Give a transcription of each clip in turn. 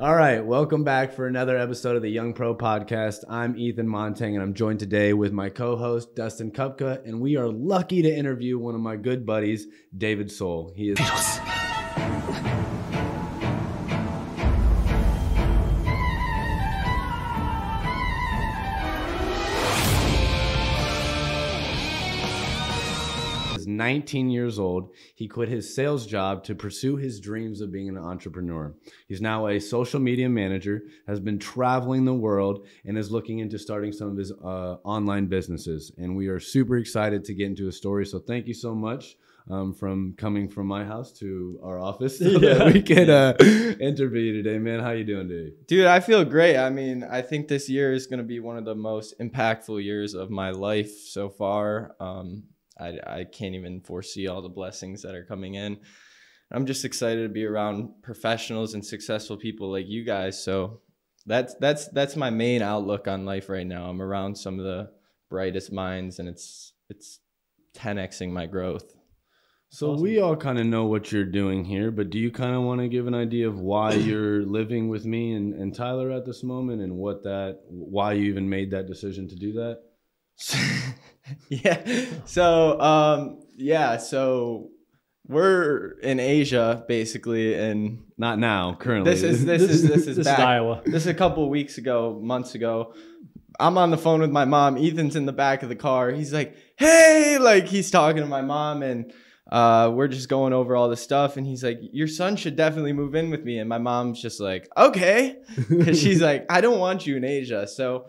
All right, welcome back for another episode of the Young Pro Podcast. I'm Ethan Montang, and I'm joined today with my co-host Dustin Kupka, and we are lucky to interview one of my good buddies, David Soule. He is. 19 years old. He quit his sales job to pursue his dreams of being an entrepreneur. He's now a social media manager, has been traveling the world, and is looking into starting some of his uh, online businesses. And we are super excited to get into his story. So thank you so much. Um, from coming from my house to our office, so Yeah. that we can uh, interview you today, man. How you doing, dude? Dude, I feel great. I mean, I think this year is going to be one of the most impactful years of my life so far. Um, I, I can't even foresee all the blessings that are coming in. I'm just excited to be around professionals and successful people like you guys. So that's that's that's my main outlook on life right now. I'm around some of the brightest minds, and it's it's 10xing my growth. So Awesome. we all kind of know what you're doing here, but do you kind of want to give an idea of why you're living with me and, and Tyler at this moment, and what that, why you even made that decision to do that? yeah. So um yeah, so we're in Asia basically and Not now, currently. this is this is this is this back. is Iowa. This is a couple of weeks ago, months ago. I'm on the phone with my mom. Ethan's in the back of the car. He's like, "Hey!" Like he's talking to my mom, and uh, we're just going over all this stuff. And he's like, "Your son should definitely move in with me." And my mom's just like, "Okay," because she's like, "I don't want you in Asia." So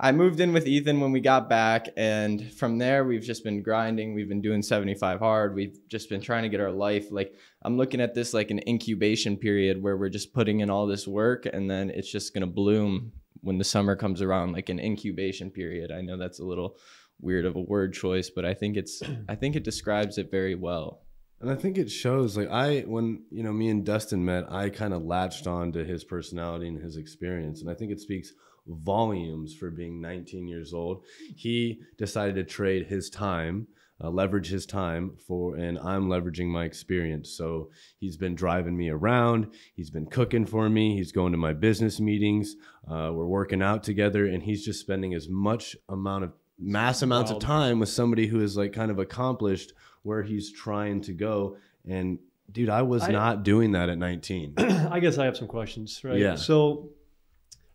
I moved in with Ethan when we got back, and from there we've just been grinding. We've been doing 75 hard. We've just been trying to get our life like I'm looking at this like an incubation period where we're just putting in all this work, and then it's just gonna bloom when the summer comes around, like an incubation period. I know that's a little weird of a word choice, but I think it's I think it describes it very well. And I think it shows like I when you know me and Dustin met, I kind of latched on to his personality and his experience, and I think it speaks volumes for being 19 years old. He decided to trade his time, uh, leverage his time for, and I'm leveraging my experience. So he's been driving me around. He's been cooking for me. He's going to my business meetings. Uh, we're working out together, and he's just spending as much amount of mass amounts of time with somebody who is like kind of accomplished where he's trying to go. And dude, I was I- not doing that at 19. I guess I have some questions, right? Yeah. So,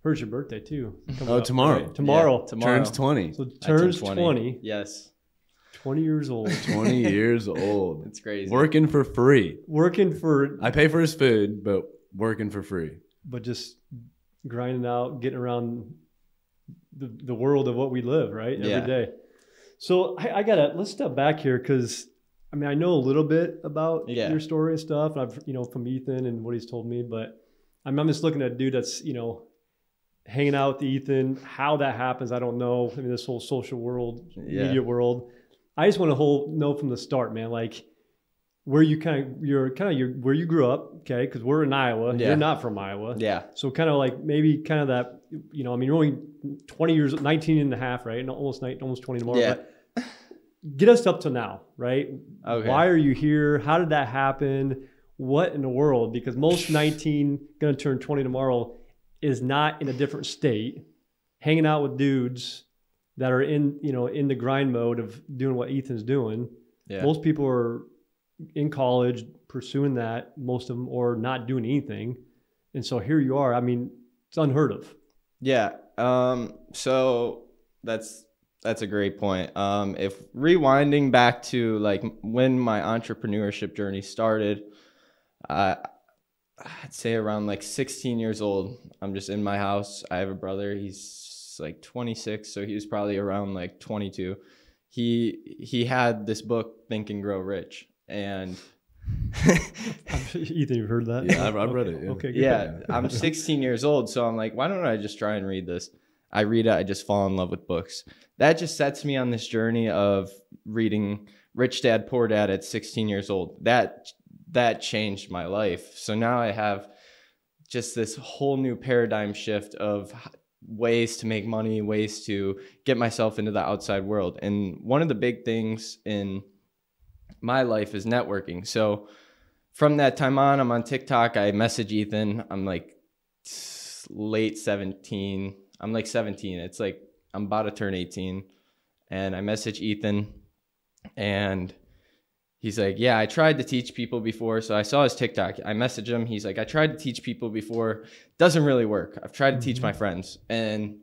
where's your birthday too? Oh, Coming Oh, up, tomorrow. right? Tomorrow. Yeah, tomorrow. Turns 20. So I turned turns 20. Yes, 20 years old. 20 years old. it's crazy. Working for free. Working for, I pay for his food, but working for free. but just grinding out, getting around the, the world of what we live, right? Yeah. Every day. So I, I gotta let's step back here because I mean I know a little bit about Yeah. your story and stuff, and I've you know from Ethan and what he's told me, but I'm, I'm just looking at a dude that's you know hanging out with Ethan. How that happens, I don't know. I mean, this whole social world, Yeah. media world. I just want to whole know from the start, man. Like where you kind of you're kind of your where you grew up, okay? Because we're in Iowa. Yeah. You're not from Iowa. Yeah, So kind of like maybe kind of that, you know, I mean, you're only 20 years, 19 and a half, right? And almost nine, almost 20 tomorrow. Yeah. But get us up to now, right? Okay. Why are you here? How did that happen? What in the world? Because most 19 going to turn 20 tomorrow is not in a different state, hanging out with dudes that are in, you know, in the grind mode of doing what Ethan's doing. yeah. Most people are in college pursuing that, most of them, or not doing anything. And so here you are. I mean, it's unheard of. Yeah. Um, so that's that's a great point. Um, if rewinding back to like when my entrepreneurship journey started, uh, I'd say around like 16 years old. I'm just in my house. I have a brother. He's like 26, so he was probably around like 22. He he had this book, Think and Grow Rich, and Ethan, you've heard that? Yeah, I've- I've read Okay, it, yeah. Okay, good. yeah, I'm 16 years old, so I'm like, why don't I just try and read this? I read it, I just fall in love with books. That just sets me on this journey of reading Rich Dad Poor Dad at 16 years old. That that changed my life. So now I have just this whole new paradigm shift of ways to make money, ways to get myself into the outside world. And one of the big things in my life is networking. So from that time on, I'm on TikTok. I message Ethan. I'm like late 17. I'm like 17. It's like I'm about to turn 18. And I message Ethan and he's like, Yeah, I tried to teach people before. So I saw his TikTok. I messaged him. He's like, I tried to teach people before. Doesn't really work. I've tried to teach my mm-hmm. friends. And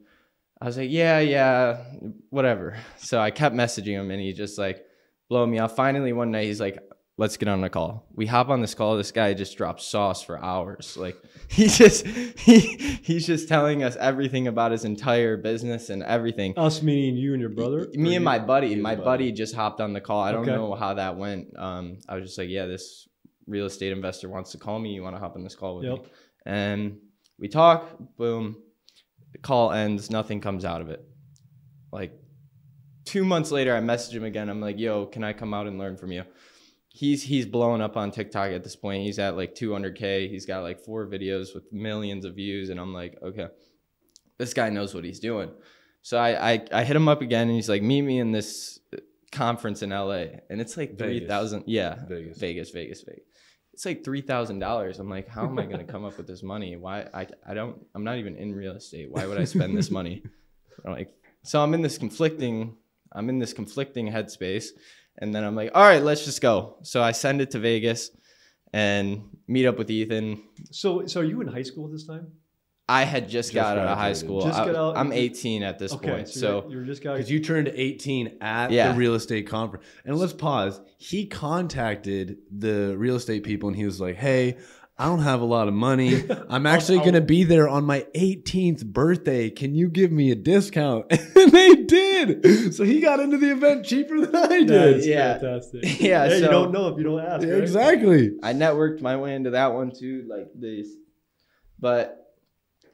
I was like, Yeah, yeah, whatever. So I kept messaging him and he just like blow me off. Finally, one night he's like, let's get on a call. We hop on this call. This guy just drops sauce for hours. Like he just he he's just telling us everything about his entire business and everything. Us meaning you and your brother. Me Or and my buddy, my buddy. buddy just hopped on the call. I don't Okay. know how that went. Um, I was just like, yeah, this real estate investor wants to call me. You want to hop on this call with Yep. me? And we talk. Boom. The call ends. Nothing comes out of it. Like two months later, I message him again. I'm like, yo, can I come out and learn from you? He's he's blowing up on TikTok at this point. He's at like 200k. He's got like four videos with millions of views, and I'm like, okay, this guy knows what he's doing. So I I, I hit him up again, and he's like, meet me in this conference in LA, and it's like three thousand. Yeah, Vegas. Vegas, Vegas, Vegas. It's like three thousand dollars. I'm like, how am I gonna come up with this money? Why I I don't I'm not even in real estate. Why would I spend this money? I'm like, so I'm in this conflicting I'm in this conflicting headspace, and then I'm like, all right, let's just go. So I send it to Vegas and meet up with Ethan. So, so are you in high school at this time? I had just, Just got out of high school. Just I, got out- I'm 18 at this point, so you're, you're just got Because you turned 18 at Yeah. the real estate conference. And let's pause. He contacted the real estate people and he was like, hey, I don't have a lot of money. I'm actually going to be there on my 18th birthday. Can you give me a discount? And they did. So he got into the event cheaper than I That's did. Yeah. fantastic. Yeah, Hey, you don't know if you don't ask. Yeah, right? Exactly. I networked my way into that one too, like this. But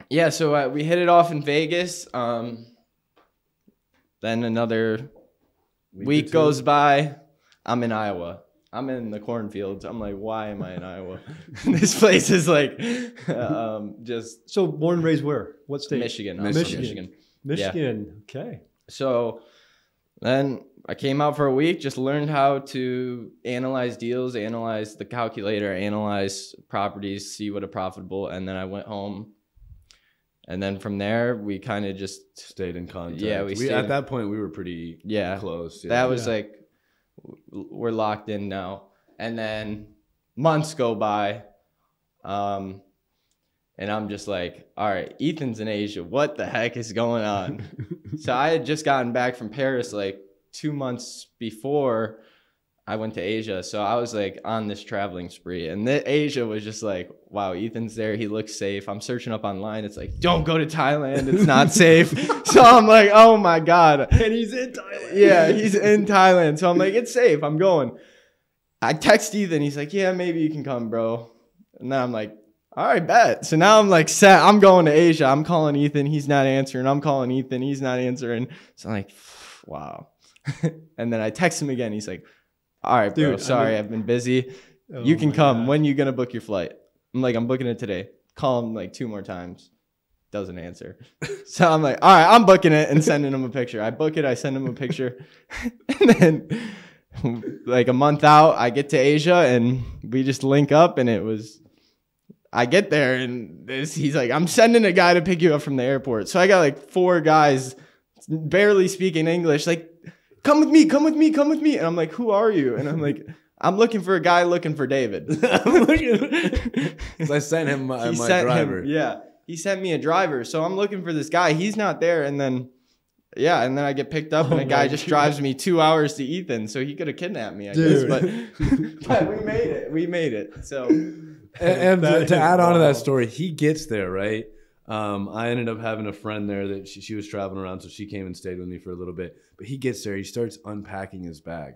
yeah, so uh, we hit it off in Vegas. Um, then another week, or two. goes by. I'm in Iowa. I'm in the cornfields. I'm like, why am I in Iowa? this place is like, um, just So born and raised where? What state? Michigan. I'm from Michigan. Michigan. Michigan. Okay. So then I came out for a week, just learned how to analyze deals, analyze the calculator, analyze properties, see what are profitable, and then I went home. And then from there, we kind of just Stayed in contact. Yeah, we stayed at in- that point we were pretty yeah, close. Yeah. that was Yeah. like w- we're locked in now. And then months go by, um, and I'm just like, all right, Ethan's in Asia. What the heck is going on? so I had just gotten back from Paris like two months before I went to Asia. So I was like on this traveling spree, and the, Asia was just like, wow, Ethan's there. He looks safe. I'm searching up online. It's like, don't go to Thailand. It's not safe. so I'm like, oh my god. And he's in Thailand. Yeah, he's in Thailand. So I'm like, it's safe. I'm going. I text Ethan. He's like, yeah, maybe you can come, bro. And then I'm like, all right, bet. So now I'm like set. I'm going to Asia. I'm calling Ethan. He's not answering. I'm calling Ethan. He's not answering. So I'm like, wow. and then I text him again. He's like, all right, bro. Dude, I sorry, mean- I've been busy. Oh you can come. God. When you gonna book your flight? I'm like, I'm booking it today. Call him like two more times. Doesn't answer. so I'm like, all right, I'm booking it and sending him a picture. I book it, I send him a picture. and then like a month out, I get to Asia and we just link up and it was I get there and this, he's like, I'm sending a guy to pick you up from the airport. So I got like four guys barely speaking English, like, come with me, come with me, come with me. And I'm like, who are you? And I'm like, I'm looking for a guy looking for David. I sent him my, he my sent driver. him, yeah, he sent me a driver. So I'm looking for this guy. He's not there. And then, yeah, and then I get picked up, oh and Oh a guy just God. drives me two hours to Ethan. So he could have kidnapped me, I Dude. guess. But, but we made it. We made it. So And, and to, to add on to that story, he gets there, right? Um, I ended up having a friend there that she, she was traveling around, so she came and stayed with me for a little bit. But he gets there, he starts unpacking his bag.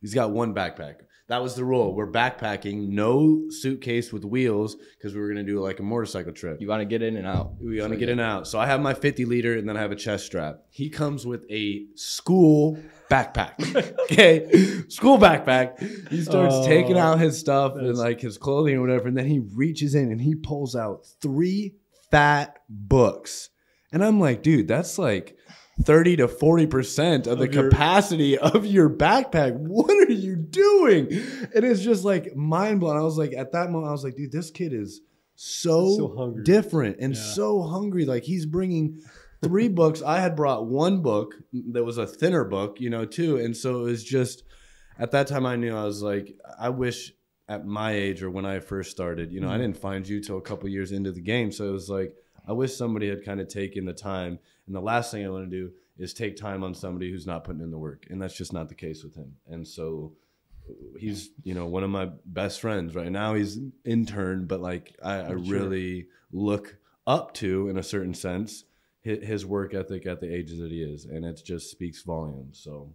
He's got one backpack. That was the rule. We're backpacking, no suitcase with wheels, because we were gonna do like a motorcycle trip. you want to get in and out. We want to get in and out. So I have my 50 liter and then I have a chest strap. He comes with a school backpack. okay. School backpack. He starts Oh, taking out his stuff and like his clothing or whatever. And then he reaches in and he pulls out three fat books. And I'm like, dude, that's like 30 to 40% of the Of your- capacity of your backpack. What are you doing? And It is just like mind blowing. I was like, at that moment, I was like, dude, this kid is so, So hungry. different and Yeah. so hungry. Like he's bringing three books. I had brought one book that was a thinner book, you know, too. And so it was just at that time I knew I was like, I wish at my age or when I first started, you know, I Mm-hmm. didn't find you till a couple years into the game. So it was like, I wish somebody had kind of taken the time. And the last thing I want to do is take time on somebody who's not putting in the work. And that's just not the case with him. And so he's, you know, one of my best friends right now. He's intern, but like I, I Sure. really look up to in a certain sense his, his work ethic at the ages that he is. And it just speaks volumes. So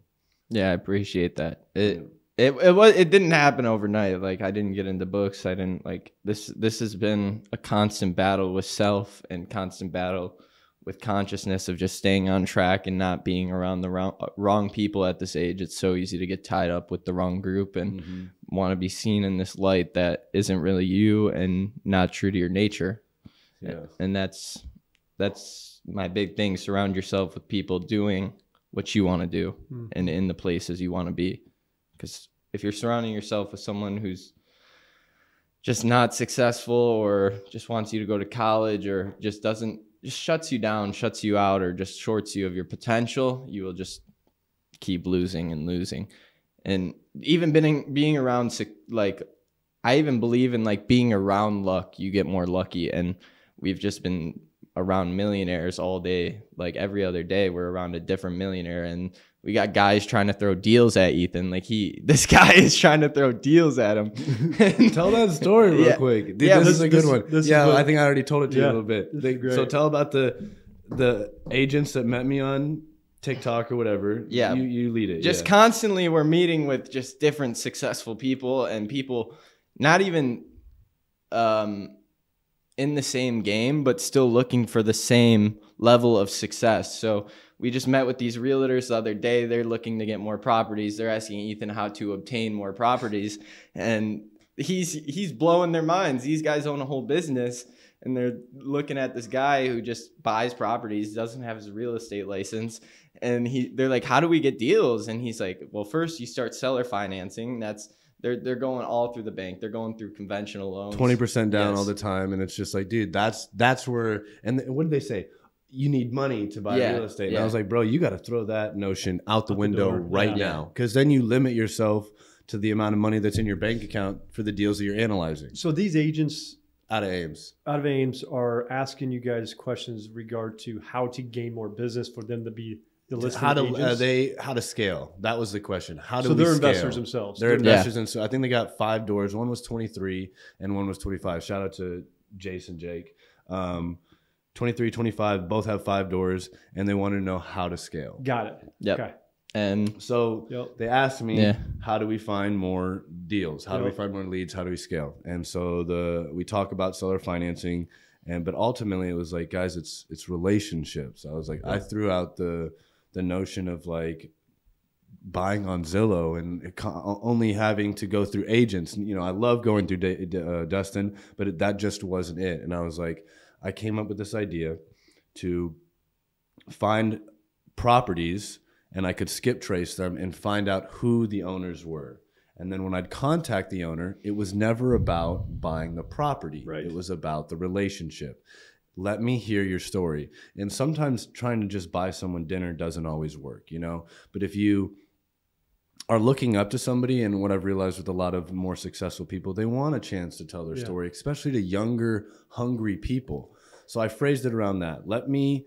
Yeah, I appreciate that. It it it was it didn't happen overnight. Like I didn't get into books. I didn't like this this has been a constant battle with self and constant battle with consciousness of just staying on track and not being around the wrong, wrong people at this age. It's so easy to get tied up with the wrong group and mhm. want to be seen in this light that isn't really you and not true to your nature. yeah. And that's that's my big thing. Surround yourself with people doing what you want to do Mhm. and in the places you want to be. Because if you're surrounding yourself with someone who's just not successful or just wants you to go to college or just doesn't just shuts you down, shuts you out, or just shorts you of your potential, you will just keep losing and losing. And even being being around like I even believe in like being around luck, you get more lucky. And we've just been around millionaires all day. Like every other day, we're around a different millionaire, and we got guys trying to throw deals at Ethan. Like he, this guy is trying to throw deals at him. Tell that story real Yeah. quick. Dude, Yeah, this, this- is a good this- one. this yeah, I think I already told it to you a little bit. They- so tell about the the agents that met me on TikTok or whatever. Yeah. you, you lead it. just yeah. constantly we're meeting with just different successful people and people not even um in the same game but still looking for the same level of success. So we just met with these realtors the other day. They're looking to get more properties. They're asking ethan how to obtain more properties. And he's he's blowing their minds. These guys own a whole business and they're looking at this guy who just buys properties doesn't have his real estate license. And he they're like how do we get deals? And he's like well first you start seller financing. That's they're they're going all through the bank they're going through conventional loans twenty percent down Yes. all the time, and it's just like, dude, that's that's where. And th- what did they say? You need money to buy Yeah, real estate. And yeah. I was like, bro, you got to throw that notion out the the window door. right Yeah. now, because then you limit yourself to the amount of money that's in your bank account for the deals that you're analyzing So these agents out of Ames. out of Ames are asking you guys questions regard to how to gain more business for them to be the listing How to agents. uh, they how to scale? That was the question. How do so we they're scale? investors themselves. They're They're- investors, and so I think they got five doors. One was twenty three, and one was twenty five. Shout out to Jason Jake. Um, 23, 25, both have five doors, and they want to know how to scale. Got it. Yep. Okay. and So Yep. they asked me, Yeah. how do we find more deals? How do we find more leads? How do we scale? And so the we talk about seller financing, and but ultimately it was like, guys, it's it's relationships. I was like, I threw out the the notion of like buying on Zillow and only having to go through agents. You know, I love going through Da- Da- uh, Dustin, but it, that just wasn't it. And I was like, I came up with this idea to find properties and I could skip trace them and find out who the owners were. And then when I'd contact the owner, it was never about buying the property. Right. It was about the relationship. Let me hear your story. And sometimes trying to just buy someone dinner doesn't always work, you know? But if you are looking up to somebody, and what I've realized with a lot of more successful people, they want a chance to tell their Yeah. story, especially to younger, hungry people. So I phrased it around that. Let me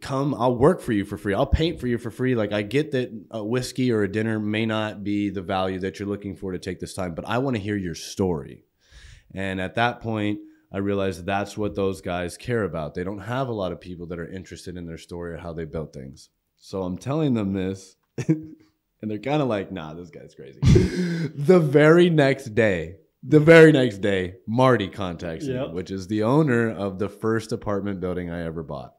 come i'll work for you for free i'll paint for you for free like i get that a whiskey or a dinner may not be the value that you're looking for to take this time but i want to hear your story and at that point i realized that's what those guys care about they don't have a lot of people that are interested in their story or how they built things so i'm telling them this and they're kind of like nah this guy's crazy the very next day the very next day marty contacts Yep. me which is the owner of the first apartment building i ever bought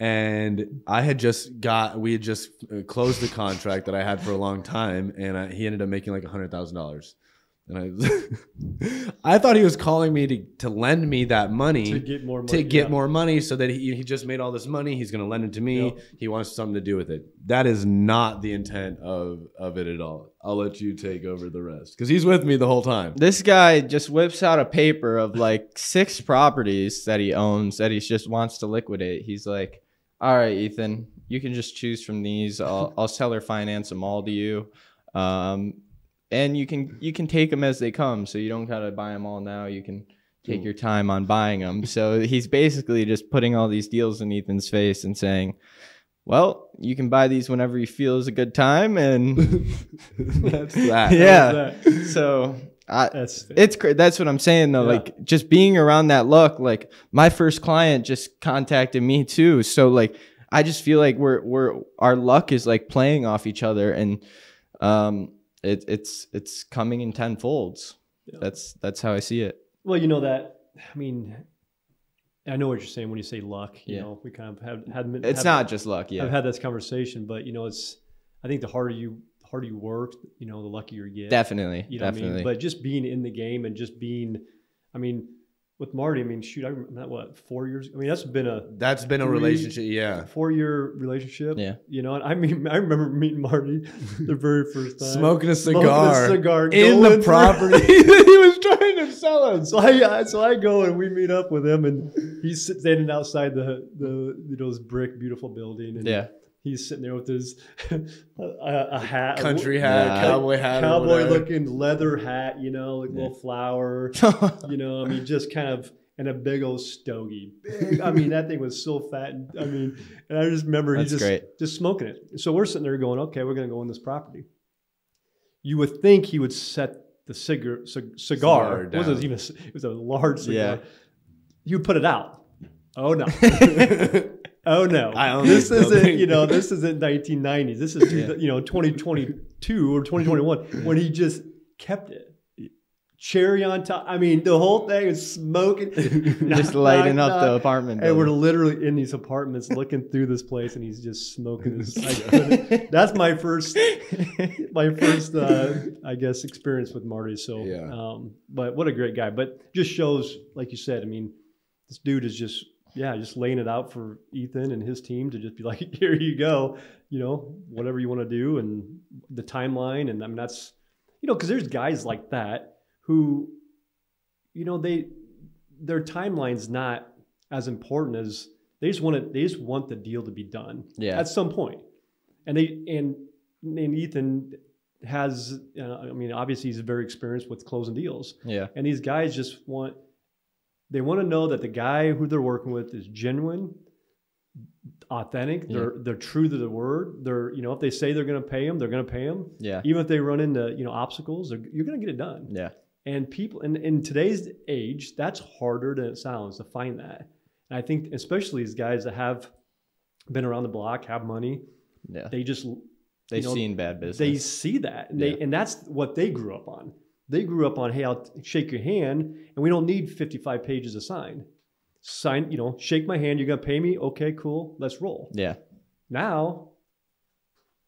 and I had just got we had just uh, closed the contract that I had for a long time, and I, he ended up making like a hundred thousand dollars. And I, I thought he was calling me to, to lend me that money to get more money. to get yeah. more money so that he, he just made all this money. He's going to lend it to me. Yep. He wants something to do with it. That is not the intent of, of it at all. I'll let you take over the rest because he's with me the whole time. This guy just whips out a paper of like six properties that he owns that he just wants to liquidate. He's like, "All right, Ethan, you can just choose from these. I'll, I'll seller finance them all to you, um, and you can you can take them as they come. So you don't gotta buy them all now. You can take your time on buying them. So he's basically just putting all these deals in Ethan's face and saying." Well, you can buy these whenever you feel is a good time, and That's that. yeah. that. So I, That's it's cra- that's what I'm saying though. Yeah. Like just being around that luck. Like my first client just contacted me too. So like I just feel like we're we're our luck is like playing off each other, and um, it, it's it's coming in tenfolds. Yeah. That's that's how I see it. well, you know that. I mean, I know what you're saying when you say luck. You Yeah. know, we kind of have had. It's have- not just luck. Yeah, I've had this conversation, but you know, it's. I think the harder you the harder you work, you know, the luckier you get. definitely, You know what I definitely. mean? But just being in the game and just being, I mean, with Marty, I mean, shoot, I remember that what four years. I mean, that's been a That's been a Three- relationship. Yeah. four year relationship. Yeah. You know, and I mean, I remember meeting Marty the very first time. Smoking a Smoking cigar, a cigar in the property that he was trying to sell us. So I, I- so I go and we meet up with him, and he's standing outside the the you know this brick beautiful building, and yeah, he's sitting there with his a, a hat, Country hat, Yeah. cowboy hat, cowboy looking leather hat, you know, like little flower, you know. I mean, just kind of and a big old stogie. Big, I mean, that thing was so fat. And, I mean, and I just remember That's he's just great. just smoking it. So we're sitting there going, okay, we're going to go on this property. You would think he would set the cigar, c- cigar. Cigar it wasn't even. It was a large cigar. Yeah. You put it out. Oh no. Oh no! I own this isn't building. you know this isn't 1990s. This is Yeah. you know 2022 or 2021 when he just kept it. Cherry on top. I mean, the whole thing is smoking, just lighting up the apartment. And we're literally in these apartments looking through this place, and he's just smoking. His, that's my first, my first, uh, I guess, experience with Marty. So, Yeah. um, but what a great guy! But just shows, like you said, I mean, this dude is just, yeah, just laying it out for Ethan and his team to just be like, here you go, you know, whatever you want to do, and the timeline, and I mean, that's, you know, because there's guys like that who, you know, they their timeline's not as important as they just want to they just want the deal to be done yeah, at some point. and they and and ethan has uh, i mean obviously he's very experienced with closing deals. Yeah, and these guys just want they want to know that the guy who they're working with is genuine authentic Yeah. they're they're true to the word they're you know if they say they're going to pay them they're going to pay them yeah, even if they run into you know obstacles you're going to get it done yeah, and people in, in today's age, that's harder than it sounds to find that. And I think especially these guys that have been around the block, have money, yeah. they just They've you know, seen bad business. they see that. And they Yeah. and that's what they grew up on. They grew up on, hey, I'll shake your hand, and we don't need 55 pages to sign. Sign, you know, shake my hand, you're gonna pay me, okay, cool, let's roll. yeah, Now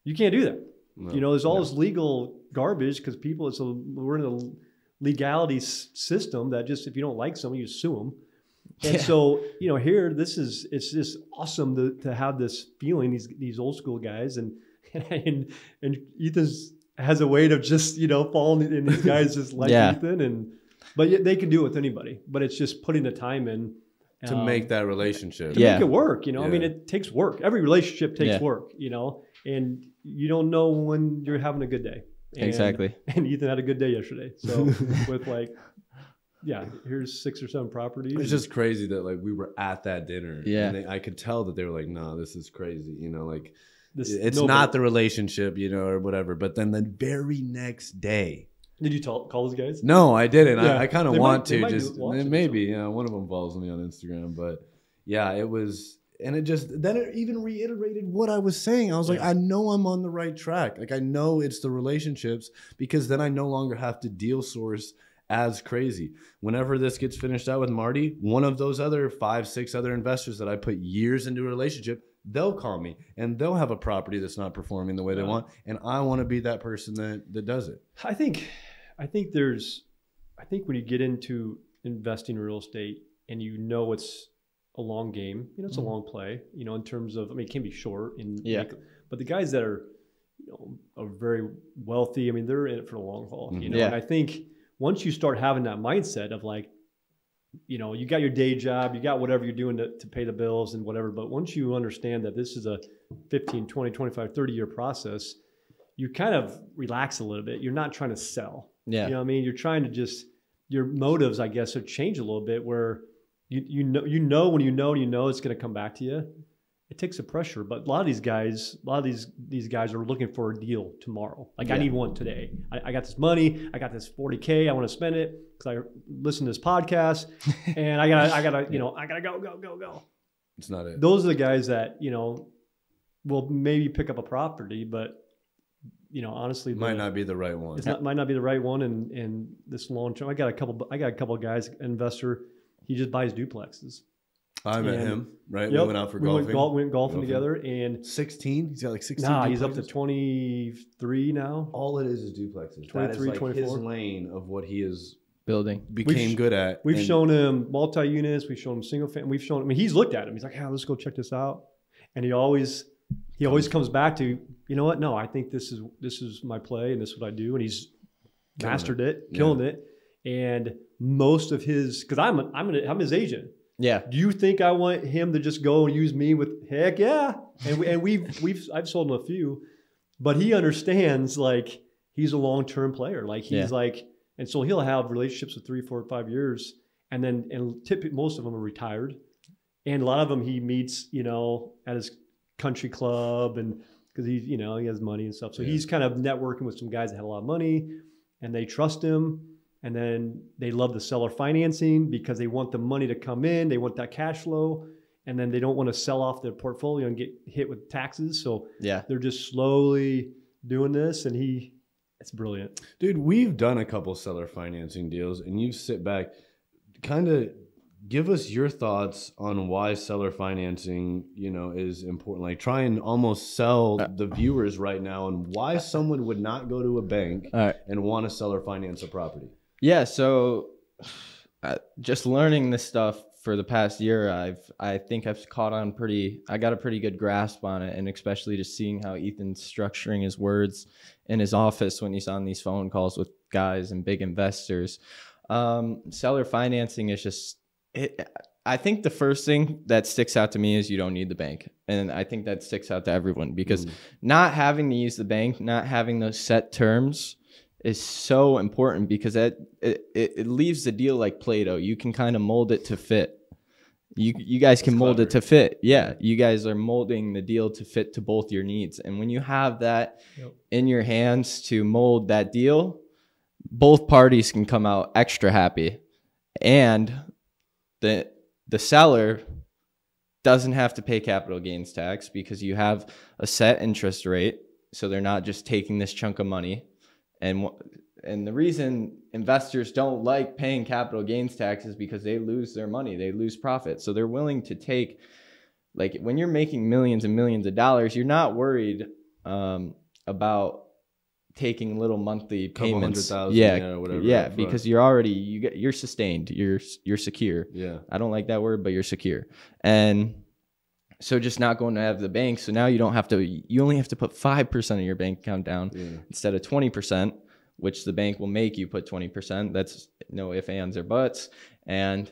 you can't do that. No, You know, there's all no. this legal garbage because people, it's a, we're in a legality s- system that just if you don't like someone, you sue them. And Yeah. so, you know, here this is it's just awesome to, to have this feeling these these old school guys and and and Ethan's has a way of just you know falling in these guys just like Yeah. Ethan and but yet they can do it with anybody. But it's just putting the time in to um, make that relationship. to Yeah. make it work. You know, I mean, it takes work. Every relationship takes Yeah. work. You know, and you don't know when you're having a good day. And- exactly. And Ethan had a good day yesterday. So with like, yeah, here's six or seven properties. It's just crazy that like we were at that dinner. Yeah. And they, I could tell that they were like, no, this is crazy. You know, like This- it's no, not the relationship, you know, or whatever. But then the very next day, Did you tell, call those guys? no, I didn't. Yeah. I, I kind of want might- to just watch it or maybe. Yeah, one of them follows me on Instagram, but yeah, it was, and it just then it even reiterated what I was saying. I was like, Yeah. I know I'm on the right track. Like I know it's the relationships because then I no longer have to deal source as crazy. Whenever this gets finished out with Marty, one of those other five, six other investors that I put years into a relationship, they'll call me and they'll have a property that's not performing the way they Yeah. want, and I want to be that person that that does it. I think, I think there's, I think when you get into investing in real estate and you know it's a long game, you know, it's Mhm. a long play, you know, in terms of, I mean, it can be short and, Yeah. but the guys that are, you know, are very wealthy, I mean, they're in it for the long haul, you know, Yeah. and I think once you start having that mindset of like, you know, you got your day job, you got whatever you're doing to, to pay the bills and whatever, but once you understand that this is a 15, 20, 25, 30 year process, you kind of relax a little bit. You're not trying to sell. Yeah. You know what I mean? You're trying to just your motives, I guess, have changed a little bit where you you know you know when you know you know it's gonna come back to you. It takes the pressure. But a lot of these guys, a lot of these these guys are looking for a deal tomorrow. Like I need one today. I, I got this money, I got this 40K, I want to spend it because I listen to this podcast and I gotta I gotta, you know, I gotta go, go, go, go. It's not it. Those are the guys that, you know, will maybe pick up a property, but you know, honestly, Might the- not be the right one. it's not might not be the right one and and this long term. I got a couple I got a couple guys investor. He just buys duplexes. I met And- him. Right, Yep. we went out for we golfing. Went, gol- went golfing, Golfing. together and Sixteen. He's got like sixteen. nah, he's up to 23 now. All it is is duplexes. that 23, is like his 24. lane of what he is Building. became sh- good at. We've and shown him multi units. We've shown him single family. We've shown. I mean, he's looked at him. He's like, "Yeah, let's go check this out." And he always, he always comes back to, you know what? No, I think this is this is my play, and this is what I do. And he's Killing mastered it, Yeah. killing it. And most of his, because I'm a, I'm, an, I'm his agent. Yeah. Do you think I want him to just go and use me with? Heck yeah. And we, and we've we've I've sold him a few, but he understands like he's a long term player. Like he's Yeah. like, and so he'll have relationships with three, four, five years, and then and typically most of them are retired, and a lot of them he meets, you know, at his country club and because he's you know he has money and stuff. So Yeah. he's kind of networking with some guys that had a lot of money, and they trust him. And then they love the seller financing because they want the money to come in, they want that cash flow, and then they don't want to sell off their portfolio and get hit with taxes. So Yeah. they're just slowly doing this, and he, it's brilliant. Dude, we've done a couple seller financing deals, and you sit back, kind of give us your thoughts on why seller financing, you know, is important. Like, try and almost sell Uh, the viewers right now, and why someone would not go to a bank All right. and want to seller finance a property. Yeah, so uh, just learning this stuff for the past year, I've I think I've caught on pretty. I got a pretty good grasp on it, and especially just seeing how Ethan's structuring his words in his office when he's on these phone calls with guys and big investors. Um, seller financing is just. It, I think the first thing that sticks out to me is you don't need the bank, and I think that sticks out to everyone because Mm. not having to use the bank, not having those set terms is so important because that it, it, it leaves the deal like Play-Doh. You can kind of mold it to fit. You you guys can mold it to fit. Yeah, you guys are molding the deal to fit to both your needs. And when you have that Yep. in your hands to mold that deal, both parties can come out extra happy. And the the seller doesn't have to pay capital gains tax because you have a set interest rate so they're not just taking this chunk of money and and the reason investors don't like paying capital gains tax is because they lose their money they lose profit so they're willing to take like when you're making millions and millions of dollars you're not worried um, about taking little monthly payments yeah yeah, or whatever yeah because you're already you get you're sustained you're you're secure Yeah. I don't like that word, but you're secure. And so just not going to have the bank. So now you don't have to, you only have to put 5% of your bank account down Yeah. instead of 20%, which the bank will make you put 20%. That's no ifs, ands, or buts. And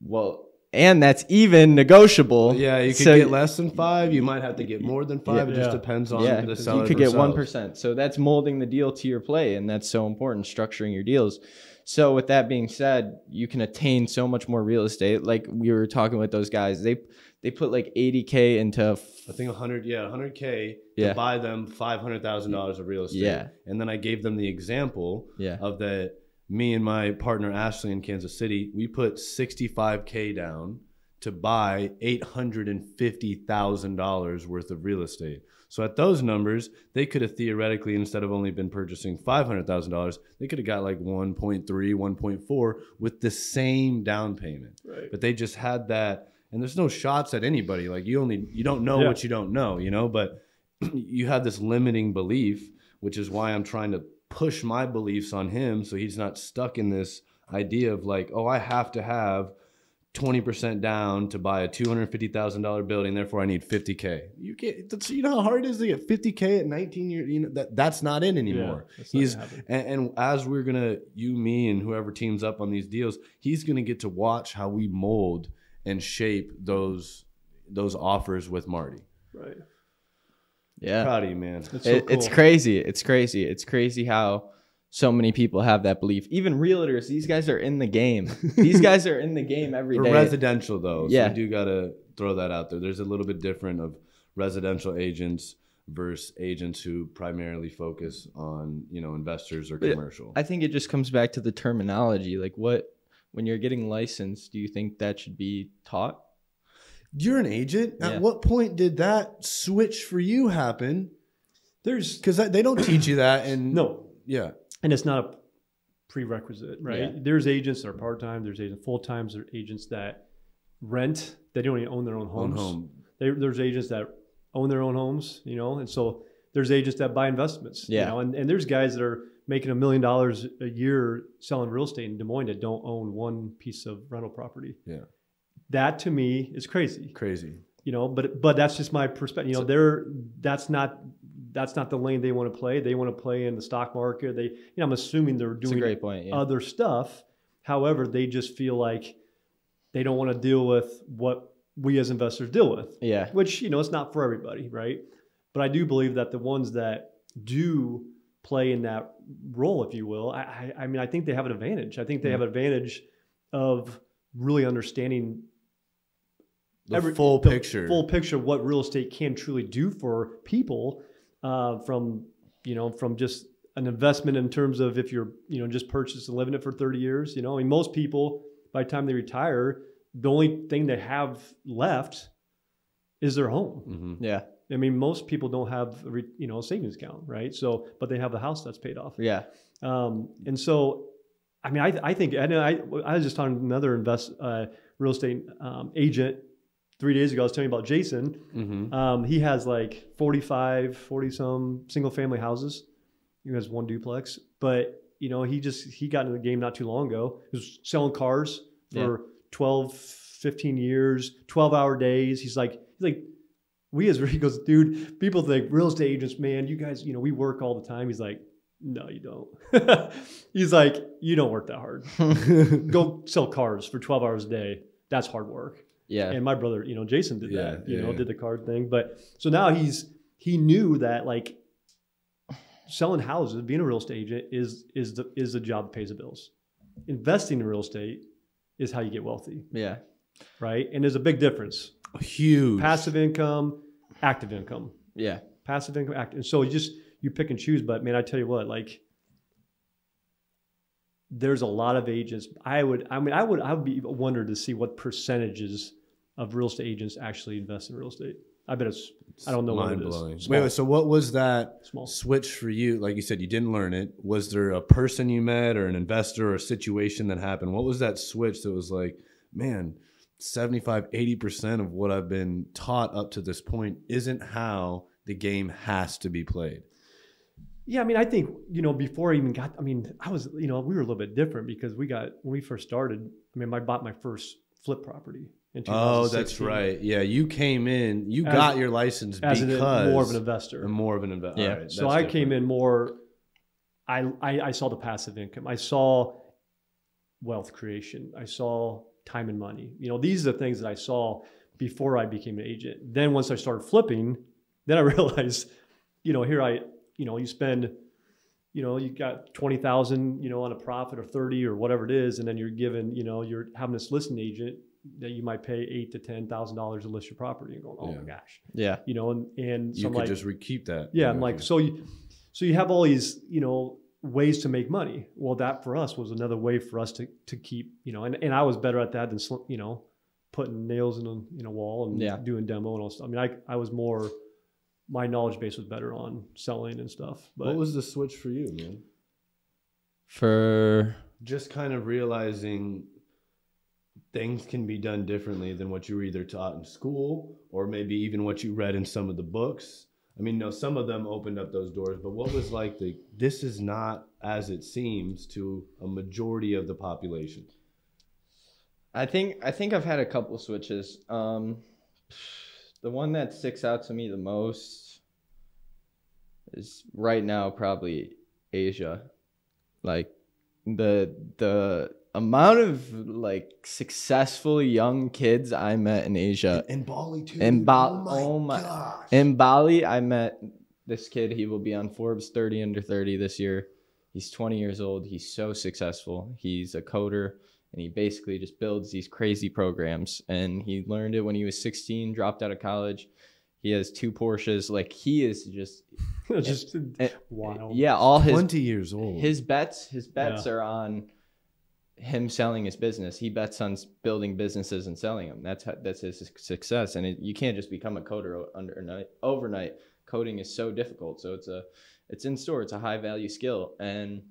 well, and that's even negotiable. Yeah, you could So- get less than five. You might have to get more than five. It just Yeah. depends on yeah, the 'cause seller. you could get one themselves. percent. So that's molding the deal to your play, and that's so important. Structuring your deals. So with that being said, you can attain so much more real estate. Like we were talking with those guys, they they put like eighty k into. I think 100, yeah, 100K Yeah. to buy them $500,000 of real estate. Yeah. And then I gave them the example Yeah. of that me and my partner Ashley in Kansas City, we put 65K down to buy $850,000 worth of real estate. So at those numbers, they could have theoretically, instead of only been purchasing $500,000, they could have got like 1.3, 1.4 with the same down payment. Right. But they just had that, and there's no shots at anybody. Like you only, you don't know Yeah. what you don't know, you know, but you have this limiting belief, which is why I'm trying to push my beliefs on him so he's not stuck in this idea of like, oh, I have to have 20% down to buy a $250,000 building, therefore I need 50K. You can't, you know how hard it is to get 50K at 19 years, you know that that's not in anymore. that's not he's and, and as we're going to you me and whoever teams up on these deals, he's going to get to watch how we mold and shape those those offers with Marty. Right. Yeah. Proud of you, man. It's so It- It's crazy. It's crazy. It's crazy how so many people have that belief. Even realtors, these guys are in the game. these guys are in the game every For day. residential though, Yeah. so we do gotta throw that out there. There's a little bit different of residential agents versus agents who primarily focus on you know investors or But commercial. I think it just comes back to the terminology. Like what when you're getting licensed, do you think that should be taught? You're an agent. Yeah. At what point did that switch for you happen? There's Because they don't teach you that. And no, yeah, and it's not a prerequisite, right? Yeah. There's agents that are part time. There's agents full time. There's agents that rent. They don't even own their own own homes. home. They, there's agents that own their own homes, you know, and so there's agents that buy investments, Yeah. you know, and, and there's guys that are making a million dollars a year selling real estate in Des Moines that don't own one piece of rental property. Yeah, That to me is crazy, crazy. you know, but but that's just my perspective. You know, they're that's not that's not the lane they want to play. They want to play in the stock market. They, you know, I'm assuming they're doing great point. Yeah. other stuff. However, they just feel like they don't want to deal with what we as investors deal with yeah. which you know it's not for everybody right but i do believe that the ones that do play in that role if you will i i, I mean i think they have an advantage i think they Mhm. have an advantage of really understanding The every- full the picture. full picture of what real estate can truly do for people uh, from you know from just an investment in terms of if you're you know just purchased and living it for 30 years you know I mean most people by the time they retire the only thing they have left is their home Mhm. Yeah. I mean most people don't have a re, you know a savings account right so but they have a house that's paid off Yeah. um, and so, I mean, I, I think, and I, I was just talking to another invest, uh, real estate um, agent three days ago. I was telling you about Jason. Mhm. Um, he has like 45, 40 some single family houses. He has one duplex, but you know, he just, he got into the game not too long ago. He was selling cars for 12, 15 years, 12 hour days. He's like, he's like, we as he goes, dude, people think real estate agents, man, you guys, you know, we work all the time. He's like, no, you don't. He's like, you don't work that hard. Go sell cars for 12 hours a day. That's hard work. Yeah. And my brother, you know, Jason did Yeah, that, you yeah, know, yeah. did the card thing. But so now he's, he knew that like selling houses, being a real estate agent is, is the, is the job that pays the bills. Investing in real estate is how you get wealthy, yeah. right? And there's a big difference. Huge. Passive income, active income Yeah. passive income act and so you just you pick and choose but man i tell you what like there's a lot of agents i would i mean i would i would be wonder to see what percentages of real estate agents actually invest in real estate i bet it's i don't know what it Mind is. blowing. Small. Wait, wait, so what was that Small. switch for you? Like you said, you didn't learn it. Was there a person you met or an investor or a situation that happened? What was that switch that was like, man, 75, 80% of what I've been taught up to this point isn't how the game has to be played? Yeah, I mean, I think you know before I even got. I mean, I was you know we were a little bit different because we got when we first started. I mean, I bought my first flip property in 2016. Oh, that's right. Yeah, you came in, you As- got your license As an, because more of an investor. more of an investor. Yeah. so I came in more. I, I I saw the passive income. I saw wealth creation. I saw time and money. You know, these are the things that I saw before I became an agent. Then once I started flipping, then I realized, you know, here I, you know, you spend, you know, you got twenty thousand, you know, on a profit or thirty or whatever it is, and then you're given, you know, you're having this listing agent that you might pay eight to ten thousand dollars to list your property and going, oh Yeah. my gosh, Yeah. you know, and and so You I'm could like, just keep that. yeah, I'm like, so you, so you have all these, you know, ways to make money. Well, that for us was another way for us to to keep, you know, and, and I was better at that than you know, putting nails in a in a wall and Yeah. doing demo and all stuff. I mean, I I was more, my knowledge base was better on selling and stuff. But what was the switch for you, man? For just kind of realizing things can be done differently than what you were either taught in school or maybe even what you read in some of the books. I mean, no, some of them opened up those doors, but what was like the this is not as it seems to a majority of the population? I think I think I've had a couple switches. Um, the one that sticks out to me the most is right now probably Asia. Like the the amount of like successful young kids I met in Asia. In Bali too. In Ba- oh, oh my- gosh. In Bali, I met this kid. He will be on Forbes 30 under 30 this year. He's 20 years old. He's so successful. He's a coder and he basically just builds these crazy programs. And he learned it when he was 16, dropped out of college. He has two Porsches. Like he is just, just eh, wow. yeah, all his 20 years old. his bets his bets are on him selling his business he bets on building businesses and selling them that's how, that's his success and it, you can't just become a coder o- undernight overnight coding is so difficult so it's a it's in store it's a high value skill and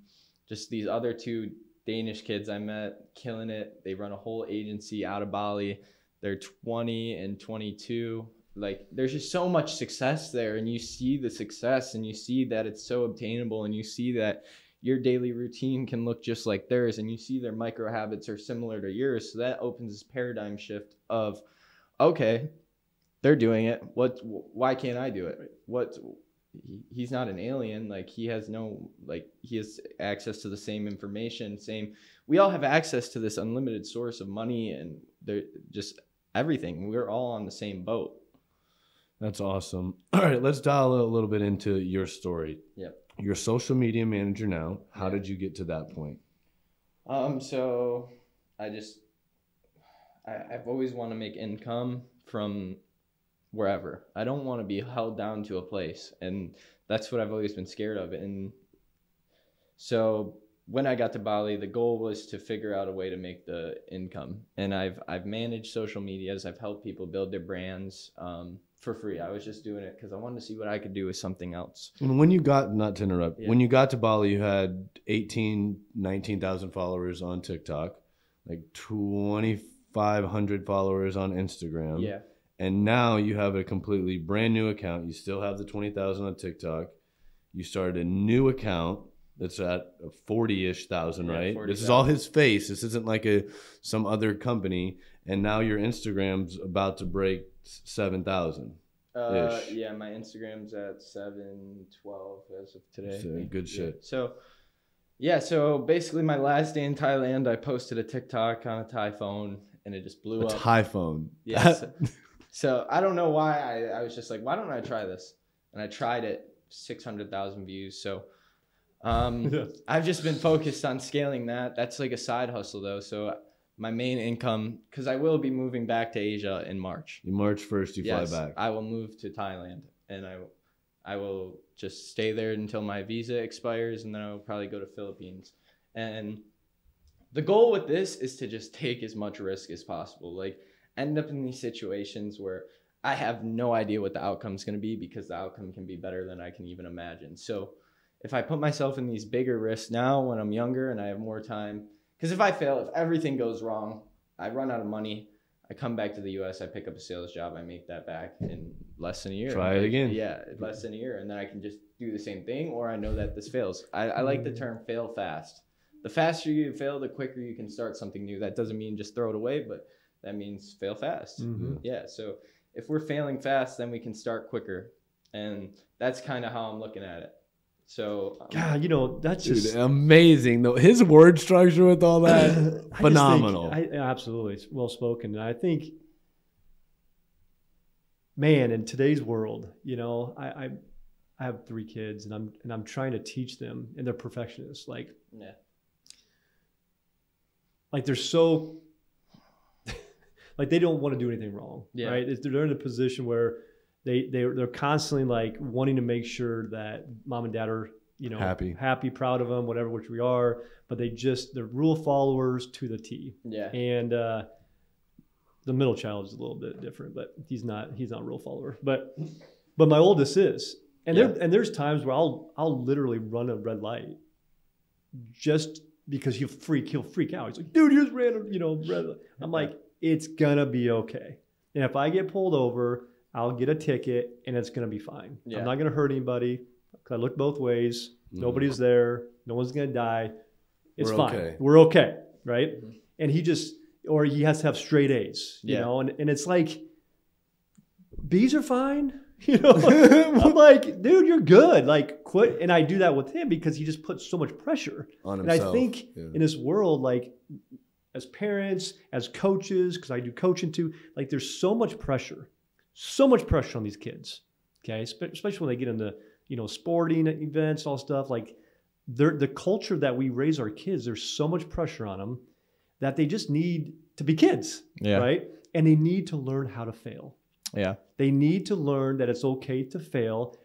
just these other two danish kids i met killing it. They run a whole agency out of bali. They're 20 and 22 like there's just so much success there and you see the success and you see that it's so obtainable and you see that your daily routine can look just like theirs and you see their micro habits are similar to yours. So that opens this paradigm shift of okay they're doing it. What why can't i do it? What he- he's not an alien like he has no like he has access to the same information same we all have access to this unlimited source of money and they're just everything we're all on the same boat That's awesome. All right, let's dial a little bit into your story. Yep. You're social media manager now. How Yeah. did you get to that point? Um, so I just I, I've always want to make income from wherever. I don't want to be held down to a place, and that's what I've always been scared of. And so when I got to Bali, the goal was to figure out a way to make the income. And I've I've managed social medias. I've helped people build their brands um, for free. I was just doing it because I wanted to see what I could do with something else. And when you got, not to interrupt, Yeah. when you got to Bali, you had 18, 19,000 followers on TikTok, like 2,500 followers on Instagram. yeah. And now you have a completely brand new account. You still have the 20,000 on TikTok. You started a new account that's at 40 ish thousand, Yeah, right? 40,000. This is all his face. This isn't like a some other company. And now your Instagram's about to break 7,000. Uh, yeah, my Instagram's at seven twelve as of today. So, good Yeah. shit. So, yeah, so basically, my last day in Thailand, I posted a TikTok on a Thai phone, and it just blew A up. Thai phone. Yes. so I don't know why I, I was just like, why don't I try this? And I tried it, six hundred thousand views. So, um, Yeah. I've just been focused on scaling that. That's like a side hustle though. So my main income, because I will be moving back to Asia in March. March 1st, you Yes, fly back. I will move to Thailand and I I will just stay there until my visa expires and then I will probably go to Philippines. And the goal with this is to just take as much risk as possible. Like end up in these situations where I have no idea what the outcome is going to be because the outcome can be better than I can even imagine. So if I put myself in these bigger risks now when I'm younger and I have more time, because if I fail, if everything goes wrong, I run out of money. I come back to the U.S. I pick up a sales job. I make that back in less than a year. Try it again. Yeah, less than a year, and then I can just do the same thing, or I know that this fails. I, I like the term "fail fast." The faster you fail, the quicker you can start something new. That doesn't mean just throw it away, but that means fail fast. Mhm. Yeah. So if we're failing fast, then we can start quicker, and that's kind of how I'm looking at it. So um, God, you know that's Dude, just amazing though. His word structure with all I that, just think- phenomenal. I, absolutely, it's well spoken. And I think, man, in today's world, you know, I, I I have three kids, and I'm and I'm trying to teach them, and they're perfectionists. Like yeah, like they're so like they don't want to do anything wrong Yeah. right? It's- they're in a position where they they they're constantly like wanting to make sure that mom and dad are you know Happy. happy proud of them whatever which we are but they just they're rule followers to the t. Yeah, and uh the middle child is a little bit different but he's not he's not a rule follower. But but my oldest is. And there and there's times where i'll i'll literally run a red light just because he'll freak he'll freak out. He's like dude you just ran a you know red light. i'm like it's gonna be okay and if i get pulled over I'll get a ticket and it's to be fine. Yeah. I'm not going to hurt anybody. I look both ways. Mhm. Nobody's there. No one's going to die. It's We're fine. okay. We're okay. Right. Mhm. And he just, or he has to have straight A's, you Yeah. know, and, and it's like, B's are fine. You know, I'm like, dude, you're good. Like, quit. And I do that with him because he just puts so much pressure. on himself. And I think Yeah. in this world, like as parents, as coaches, because I do coaching too, like there's so much pressure, so much pressure on these kids. Okay, especially when they get into you know sporting events, all stuff. Like they're the culture that we raise our kids. There's so much pressure on them that they just need to be kids, Yeah. right? And they need to learn how to fail. Yeah. They need to learn that it's okay to fail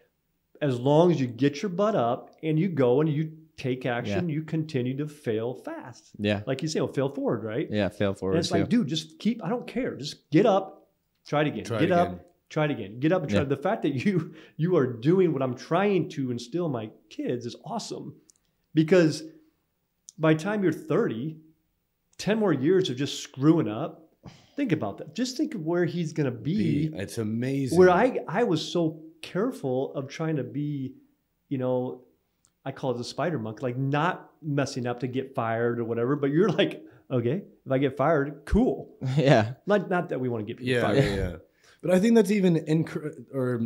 as long as you get your butt up and you go and you take action, you continue to fail fast. Yeah. Like you say, oh, fail forward, right? Yeah. Fail and forward. it's like, dude, just keep, I don't care. Just get up, try it again. Try it get up, again. try it again. Get up and try. Yeah. The fact that you you are doing what I'm trying to instill in my kids is awesome. Because by the time you're 30, 10 more years of just screwing up. Think about that. Just think of where he's gonna Be- It's amazing. where I I was so careful of trying to be, you know, I call it the spider monkey, like not messing up to get fired or whatever. But you're like, okay, if I get fired, cool. yeah. Not not that we want to get people yeah, fired. yeah, yeah. But I think that's even incre- or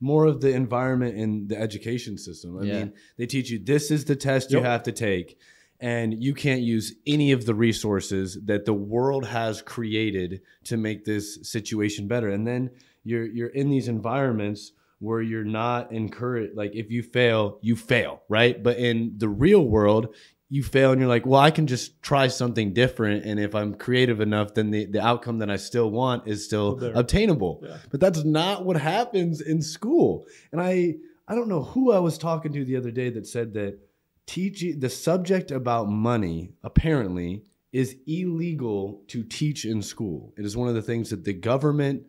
more of the environment in the education system. I Yeah. mean, they teach you this is the test you have to take, and you can't use any of the resources that the world has created to make this situation better. And then you're you're in these environments where you're not encouraged. Like if you fail, you fail, right? But in the real world, you fail and you're like, well, I can just try something different. And if I'm creative enough, then the, the outcome that I still want is still there. obtainable. Yeah. But that's not what happens in school. And I I don't know who I was talking to the other day that said that teaching the subject about money apparently is illegal to teach in school. It is one of the things that the government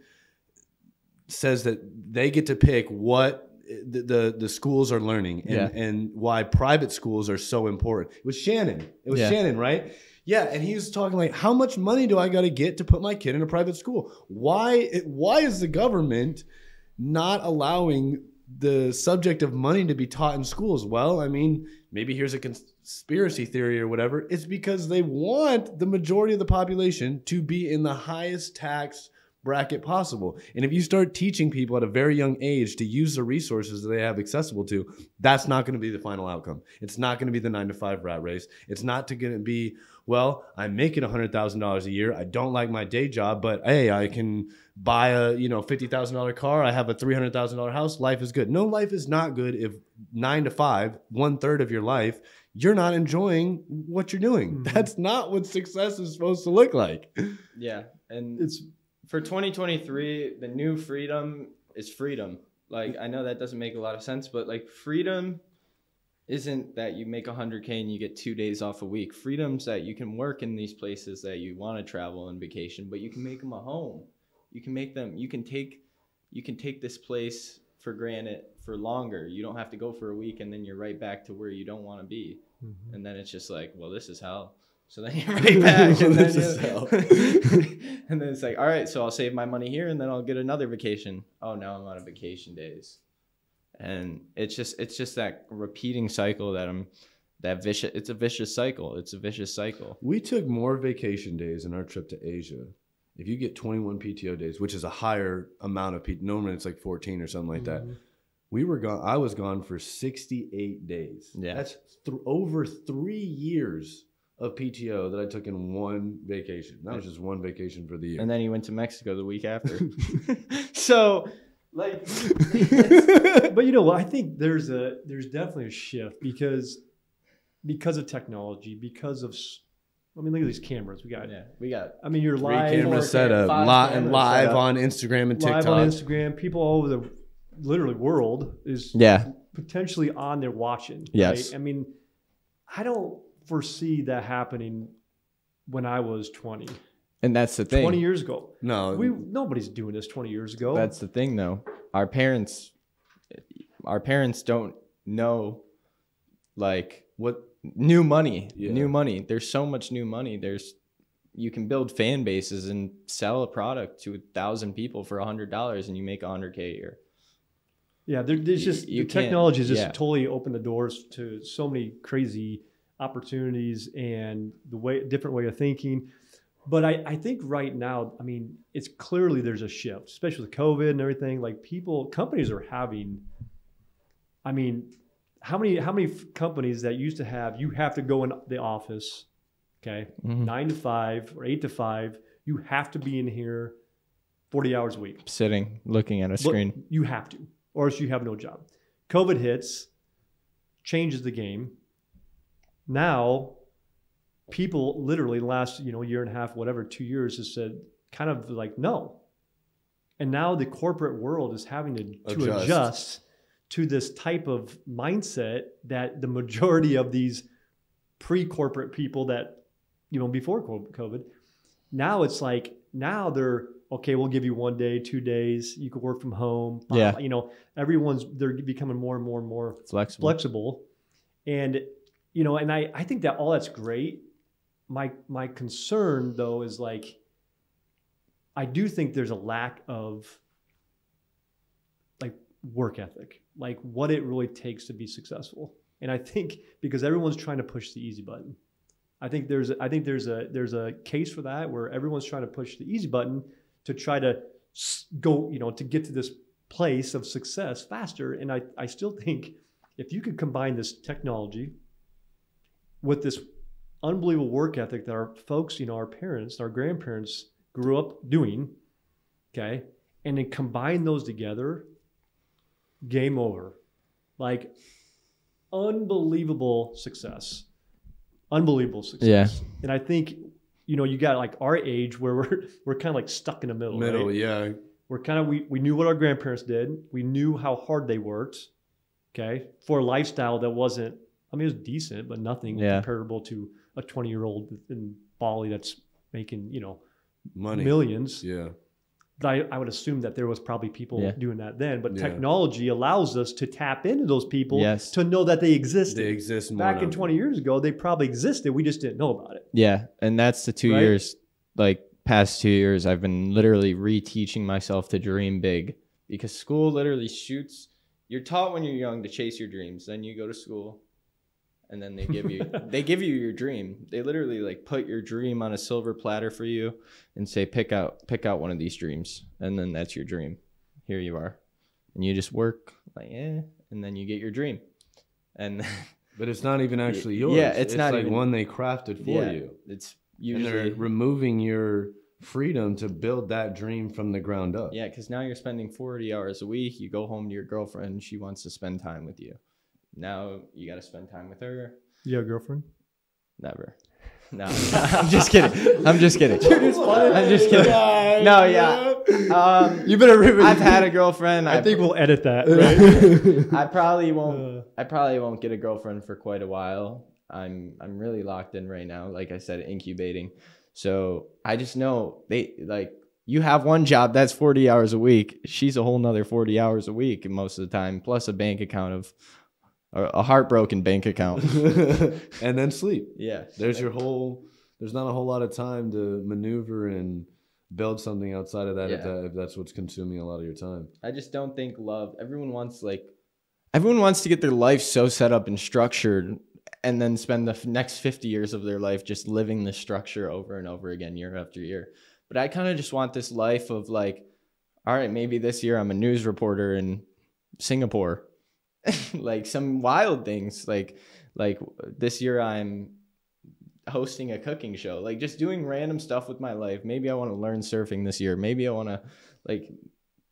says that they get to pick what the the, the schools are learning and, Yeah. and why private schools are so important. It was Shannon. It was Yeah. Shannon, right? Yeah, and he was talking like, how much money do I got to get to put my kid in a private school? Why? Why is the government not allowing the subject of money to be taught in schools? Well, I mean, maybe here's a conspiracy theory or whatever. It's because they want the majority of the population to be in the highest tax bracket possible. And if you start teaching people at a very young age to use the resources that they have accessible to, that's not going to be the final outcome. It's not going to be the nine to five rat race. It's not to going to be, well, I'm making $100,000 a year. I don't like my day job, but hey, I can buy a, you know, $50,000 car. I have a $300,000 house. Life is good. No, life is not good if nine to five, one third of your life, you're not enjoying what you're doing. Mhm. That's not what success is supposed to look like. Yeah. And It's for 2023, the new freedom is freedom. Like I know that doesn't make a lot of sense, but like freedom isn't that you make 100k and you get 2 days off a week. Freedom's that you can work in these places that you want to travel and vacation, but you can make them a home. You can make them you can take you can take this place for granted for longer. You don't have to go for a week and then you're right back to where you don't want to be. Mm-hmm. And then it's just like, well, this is hell. So then you're right back, and then, and then it's like, all right, so I'll save my money here, and then I'll get another vacation. Oh, now I'm out of vacation days, and it's just it's just that repeating cycle that I'm that vicious. It's a vicious cycle. It's a vicious cycle. We took more vacation days in our trip to Asia. If you get 21 PTO days, which is a higher amount of PTO, normally it's like 14 or something like that. Mhm. We were gone. I was gone for 68 days. Yeah. that's th- over three years of PTO that I took in one vacation. That was just one vacation for the year. And then he went to Mexico the week after. so, like, but you know what? I think there's a there's definitely a shift because because of technology, because of I mean, look at these cameras we got. yeah, we got I mean, you're Three live, camera 4K, setup, five li- cameras live on Instagram and TikTok. live on Instagram. People all over the literally world is yeah, potentially on there watching. Yes. Right? I mean, I don't foresee that happening when I was 20. and that's the thing. 20 years ago. no, We nobody's doing this 20 years ago. That's the thing, though. Our parents, our parents don't know, like what new money. Yeah. New money. There's so much new money. There's you can build fan bases and sell a product to a thousand people for a hundred dollars and you make a hundred K a year. Yeah, there, there's just you the technology has just yeah. totally opened the doors to so many crazy opportunities and the way different way of thinking. But I, I think right now, I mean, it's clearly there's a shift, especially with COVID and everything. Like people, companies are having. I mean, how many how many companies that used to have you have to go in the office, okay, Mhm. nine to five or eight to five. You have to be in here, forty hours a week. Sitting, looking at a Look, screen. you have to, or else you have no job. COVID hits, changes the game. Now, people literally last you know year and a half, whatever, two years has said kind of like no. And now the corporate world is having to, to Adjust. adjust to this type of mindset that the majority of these pre-corporate people that you know before COVID, now it's like now they're okay. We'll give you one day, two days. You can work from home. Yeah. you know everyone's they're becoming more and more and more Flexible. flexible and you know and i i think that all that's great. My my concern though is like i do think there's a lack of like work ethic like what it really takes to be successful. And i think because everyone's trying to push the easy button. I think there's i think there's a there's a case for that where everyone's trying to push the easy button to try to go you know to get to this place of success faster. And i i still think if you could combine this technology with this unbelievable work ethic that our folks, you know, our parents, our grandparents grew up doing, okay, and then combine those together, game over. Like unbelievable success. Unbelievable success. Yeah. And I think, you know, you got like our age where we're we're kind of like stuck in the middle. Middle, right? yeah. we're kind of we, we knew what our grandparents did we knew how hard they worked okay for a lifestyle that wasn't i mean it was decent but nothing Yeah. comparable to a 20 year old in bali that's making you know Money. millions Yeah. But I, I would assume that there was probably people Yeah. doing that then but Yeah. technology allows us to tap into those people Yes. to know that they existed They exist more back in now. 20 years ago they probably existed we just didn't know about it Yeah, and that's the two Right? years, like past two years, I've been literally reteaching myself to dream big because school literally shoots. You're taught when you're young to chase your dreams. Then you go to school, and then they give you they give you your dream. They literally like put your dream on a silver platter for you and say pick out pick out one of these dreams, and then that's your dream. Here you are, and you just work like eh, and then you get your dream, and But it's not even actually yours. yeah, it's not like even- one they crafted for yeah, you. it's and they're usually removing your freedom to build that dream from the ground up. Yeah, because now you're spending 40 hours a week. You go home to your girlfriend. She wants to spend time with you. Now you got to spend time with her. you have a girlfriend Never. No, I'm just kidding. I'm just kidding. I'm just kidding. No, yeah. Um, you better I've had a girlfriend. i I, think we'll edit that right I probably won't. I probably won't get a girlfriend for quite a while. I'm I'm really locked in right now. Like I said, incubating. So I just know they like you have one job that's 40 hours a week. She's a whole nother 40 hours a week most of the time, plus a bank account of a a heartbroken bank account. and then sleep. yeah. There's your whole. There's not a whole lot of time to maneuver and build something outside of that, if, that if that's what's consuming a lot of your time. I just don't think love. Everyone wants like, everyone wants to get their life so set up and structured, and then spend the f- next fifty years of their life just living the structure over and over again, year after year. But I kind of just want this life of like, all right, maybe this year I'm a news reporter in Singapore, like some wild things. Like, like this year I'm hosting a cooking show like just doing random stuff with my life maybe i want to learn surfing this year maybe i want to like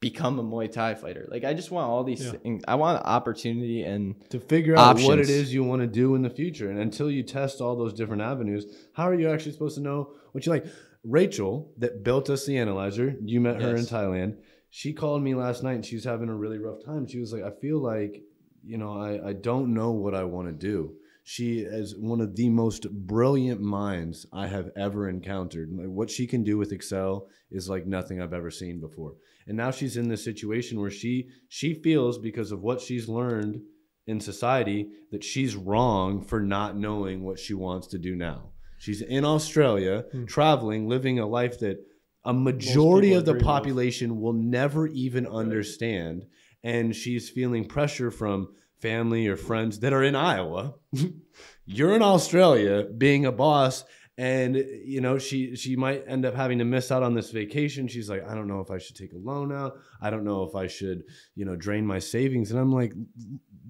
become a Muay Thai fighter. Like I just want all these Yeah. things. I want opportunity and to figure out what it is you want to do in the future. And until you test all those different avenues, how are you actually supposed to know what you like? Rachel, that built us the analyzer, you met her in Thailand. She called me last night and she was having a really rough time. She was like, I feel like, you know, I, I don't know what I want to do. She is one of the most brilliant minds I have ever encountered. What she can do with Excel is like nothing I've ever seen before. And now she's in this situation where she she feels because of what she's learned in society that she's wrong for not knowing what she wants to do now. She's in Australia, Hmm. traveling, living a life that a majority of the population will never even understand. And she's feeling pressure from family or friends that are in Iowa. You're in Australia being a boss and you know she she might end up having to miss out on this vacation. She's like i don't know if i should take a loan out. I don't know if i should you know drain my savings. And i'm like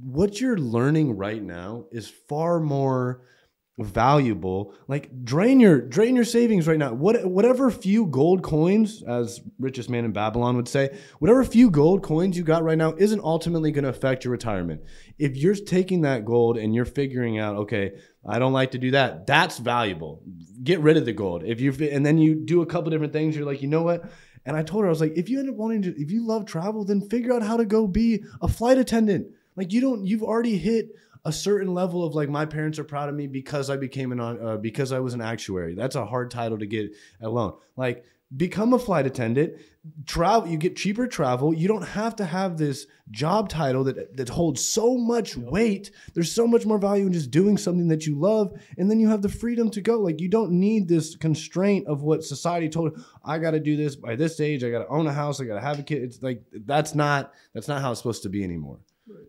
what you're learning right now is far more valuable. Like drain your drain your savings right now. What whatever few gold coins as richest man in babylon would say whatever few gold coins you got right now isn't ultimately going to affect your retirement. If you're taking that gold and you're figuring out okay i don't like to do that that's valuable. Get rid of the gold. If you and then you do a couple different things you're like you know what? And i told her i was like if you end up wanting to if you love travel then figure out how to go be a flight attendant. Like you don't you've already hit a certain level of like my parents are proud of me because I became an uh, because I was an actuary. That's a hard title to get alone. Like become a flight attendant, travel. You get cheaper travel. You don't have to have this job title that that holds so much weight. There's so much more value in just doing something that you love, and then you have the freedom to go. Like you don't need this constraint of what society told. I got to do this by this age. I got to own a house. I got to have a kid. It's like that's not that's not how it's supposed to be anymore.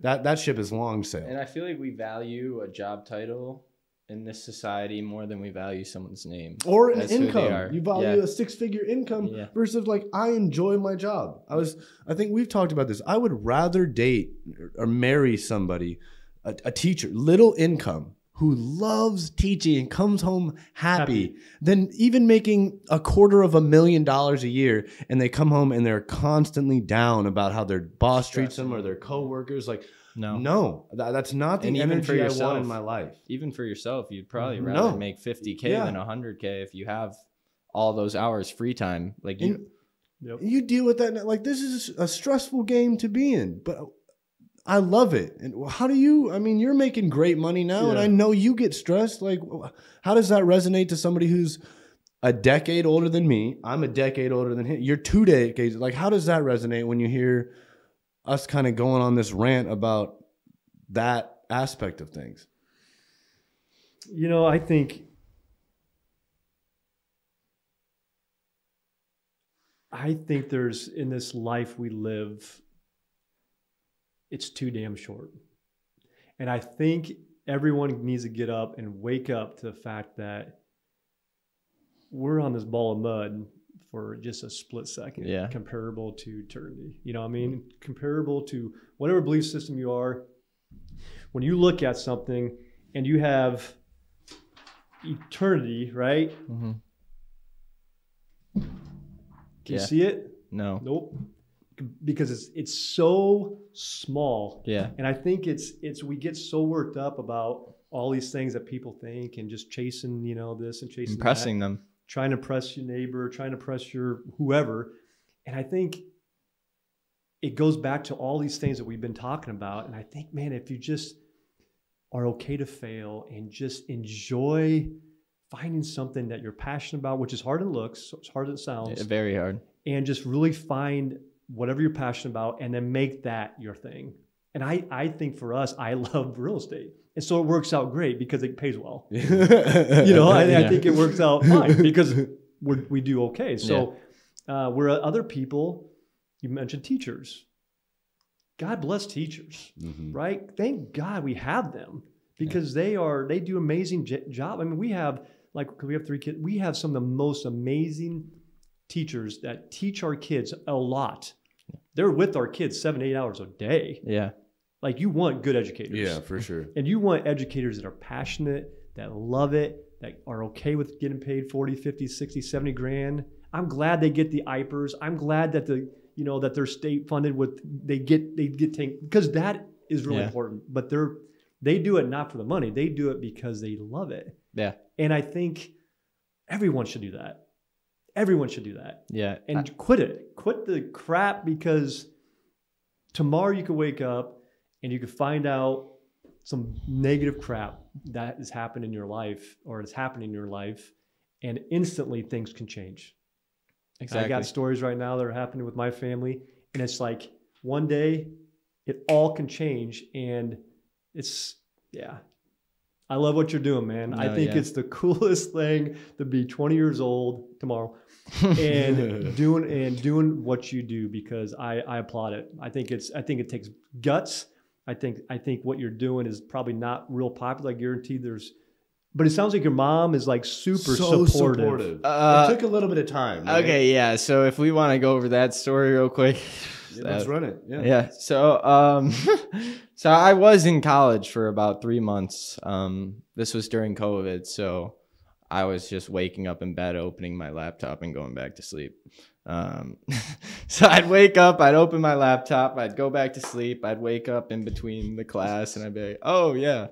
That that ship is long sailed. And I feel like we value a job title in this society more than we value someone's name. or an income. You value Yeah. a six figure income Yeah. versus like I enjoy my job. I was I think we've talked about this. I would rather date or marry somebody, a, a teacher, little income, who loves teaching and comes home happy, Happy. than even making a quarter of a million dollars a year and they come home and they're constantly down about how their boss treats them or their coworkers. Like No. no, tha- that's not the And even for energy I want yourself. in my life. Even for yourself, you'd probably mm-hmm. No. rather make 50K Yeah. than 100K if you have all those hours free time. Like you, And- Yep. you deal with that like this is a stressful game to be in but i love it. And how do you i mean you're making great money now and i know you get stressed. Like how does that resonate to somebody who's a decade older than me? I'm a decade older than him. You're two decades like how does that resonate when you hear us kind of going on this rant about that aspect of things? You know, I think I think there's in this life we live, it's too damn short. And I think everyone needs to get up and wake up to the fact that we're on this ball of mud for just a split second, Yeah. comparable to eternity. You know what I mean? Comparable to whatever belief system you are. When you look at something and you have eternity, right? Mm-hmm. Can you see it? no. Nope. Because it's it's so small. Yeah. And I think it's it's we get so worked up about all these things that people think and just chasing, you know, this and chasing that, Impressing them. trying to press your neighbor, trying to press your whoever. And I think it goes back to all these things that we've been talking about. And I think, man, if you just are okay to fail and just enjoy finding something that you're passionate about, which is hard it looks, it's hard as it sounds, Yeah, very hard. and just really find whatever you're passionate about and then make that your thing. And I, I think for us, I love real estate. And so it works out great because it pays well. you know, I, I think it works out fine because we're, we do okay. So uh, where other people, you mentioned teachers. God bless teachers, Mhm. right? Thank God we have them because they are they do amazing j- job. I mean, we have like, we have three kids. We have some of the most amazing teachers that teach our kids a lot. They're with our kids seven, eight hours a day. Yeah. Like you want good educators. yeah for sure And you want educators that are passionate, that love it, that are okay with getting paid 40, 50, 60, 70 grand. I'm glad they get the IPERS. I'm glad that the, you know, that they're state funded with they get they get taken because that is really Yeah. important. But they're they do it not for the money. They do it because they love it. Yeah. And I think everyone should do that. Everyone should do that Yeah. and quit it. Quit the crap because tomorrow you could wake up and you could find out some negative crap that has happened in your life or is happening in your life, and instantly things can change. exactly. I got stories right now that are happening with my family, and it's like one day it all can change, and it's yeah. I love what you're doing, man. I think yeah. it's the coolest thing to be 20 years old tomorrow and doing and doing what you do because I, I applaud it. I think it's I think it takes guts. I think I think what you're doing is probably not real popular. I guarantee there's but it sounds like your mom is like super so supportive. supportive. Uh, it took a little bit of time. right? Okay, yeah. So if we want to go over that story real quick. Yeah, let's run it. Yeah. yeah so um so i was in college for about three months um this was during covid so i was just waking up in bed opening my laptop and going back to sleep um so i'd wake up i'd open my laptop i'd go back to sleep i'd wake up in between the class and i'd be like oh yeah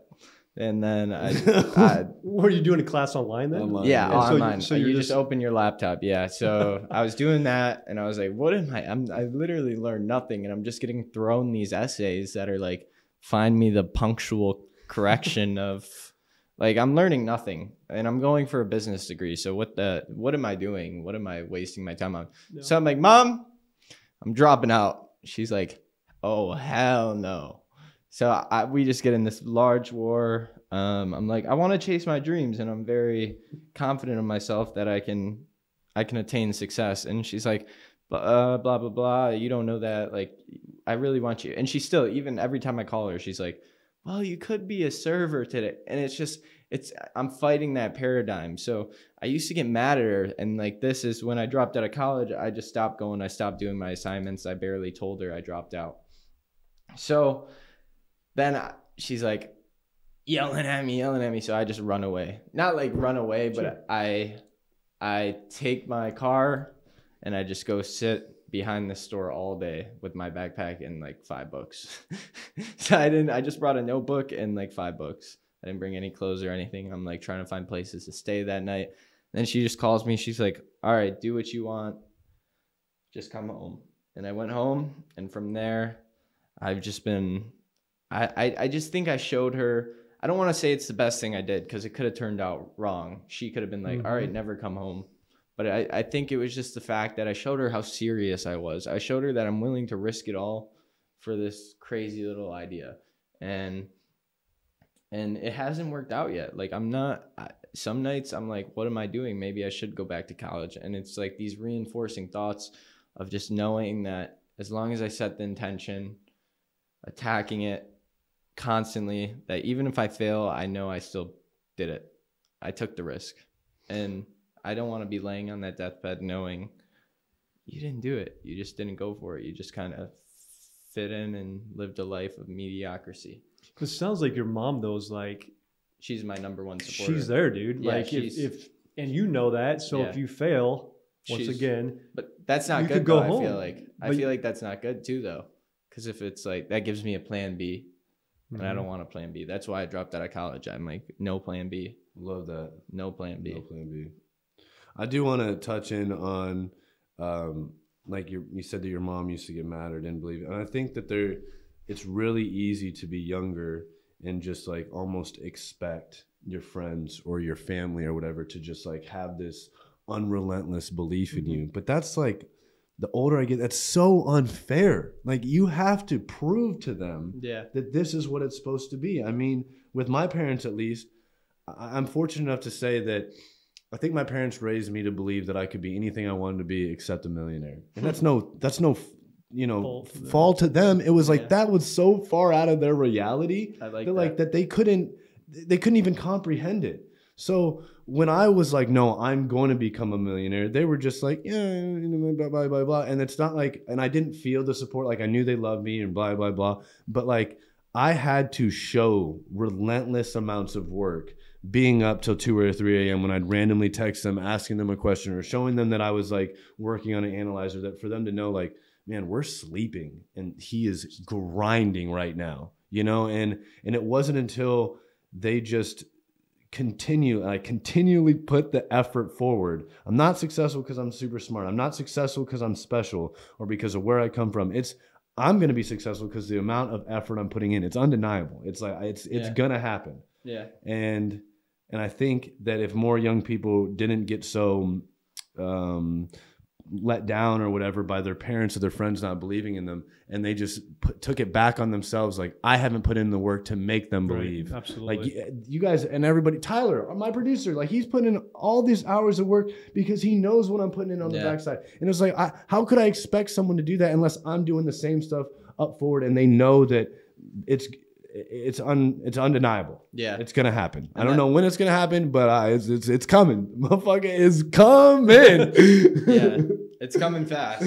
and then i'd, I'd What are you doing a class online then? Online. yeah, And so you- online. so So you just, just- open your laptop. Yeah. So I was doing that, and I was like, "What am I? I'm I literally learned nothing, and I'm just getting thrown these essays that are like, find me the punctual correction of, like, I'm learning nothing, and I'm going for a business degree. So what the what am I doing? What am I wasting my time on? No. So I'm like, Mom, I'm dropping out. She's like, Oh hell no. So I, we just get in this large war. Um, I'm like, I want to chase my dreams, and I'm very confident in myself that I can, I can attain success. And she's like, "Blah, uh, blah blah blah. You don't know that. Like, I really want you. And she still, even every time I call her, she's like, Well, you could be a server today. And it's just, it's, I'm fighting that paradigm. So I used to get mad at her, and like this is when I dropped out of college. I just stopped going. I stopped doing my assignments. I barely told her I dropped out. So then I- she's like yelling at me, yelling at me. So I just run away. Not like run away, but Sure. I I take my car and I just go sit behind the store all day with my backpack and like five books. so I didn't I just brought a notebook and like five books. I didn't bring any clothes or anything. I'm like trying to find places to stay that night. Then she just calls me. She's like, "All right, do what you want. Just come home." And I went home, and from there, I've just been. I I, I just think I showed her. I don't want to say it's the best thing I did because it could have turned out wrong. She could have been like, "All right, mm-hmm. never come home." But I, I think it was just the fact that I showed her how serious I was. I showed her that I'm willing to risk it all for this crazy little idea. And and it hasn't worked out yet. Like I'm not. I, some nights I'm like, what am I doing? Maybe I should go back to college. And it's like these reinforcing thoughts of just knowing that as long as I set the intention, attacking it constantly, that even if I fail, I know I still did it. I took the risk, and I don't want to be laying on that deathbed knowing you didn't do it. You just didn't go for it. You just kind of fit in and lived a life of mediocrity. It sounds like your mom though is like She's my number one supporter. she's there, dude. Yeah, like if, if and you know that, so if you fail, once She's- again, But that's not You good. could go though, I feel like I feel like that's not good too, though, because if it's like that gives me a plan B, and I Mhm. don't want a plan B. That's why I dropped out of college. I'm like, no plan B, Love that. no plan B. No plan B. I do want to touch in on, um, like you you said that your mom used to get mad or didn't believe, it. and I think that there, it's really easy to be younger and just like almost expect your friends or your family or whatever to just like have this unrelentless belief in you. But that's like the older I get, that's so unfair. Like you have to prove to them Yeah, that this is what it's supposed to be. I mean, with my parents at least, I- I'm fortunate enough to say that I think my parents raised me to believe that I could be anything I wanted to be except a millionaire. And that's no that's no you know Fault to them. fault to them. It was like Yeah. that was so far out of their reality I like that that. like that they couldn't they couldn't even comprehend it. So when I was like, no, I'm going to become a millionaire, they were just like, yeah, blah, blah, blah, blah. And it's not like, and I didn't feel the support. Like I knew they loved me and blah, blah, blah. But like I had to show relentless amounts of work being up till 2 or 3 a.m. when I'd randomly text them, asking them a question or showing them that I was like working on an analyzer that for them to know like, man, we're sleeping and he is grinding right now, you know? And, and it wasn't until they just continue I continually put the effort forward. I'm not successful because I'm super smart. I'm not successful because I'm special or because of where I come from. It's I'm going to be successful because the amount of effort I'm putting in. It's undeniable. It's like it's it's Yeah. going to happen. yeah, And and I think that if more young people didn't get so um let down or whatever by their parents or their friends not believing in them and they just put, took it back on themselves like i haven't put in the work to make them Right, believe. Absolutely. like you, you guys and everybody tyler my producer like he's putting in all these hours of work because he knows what i'm putting in on the backside. And it's like I, how could i expect someone to do that unless i'm doing the same stuff up forward and they know that it's it's un it's undeniable Yeah. it's gonna happen. I don't that- know when it's gonna happen, but uh, it's, it's it's coming. Motherfucker is coming. yeah, it's coming fast.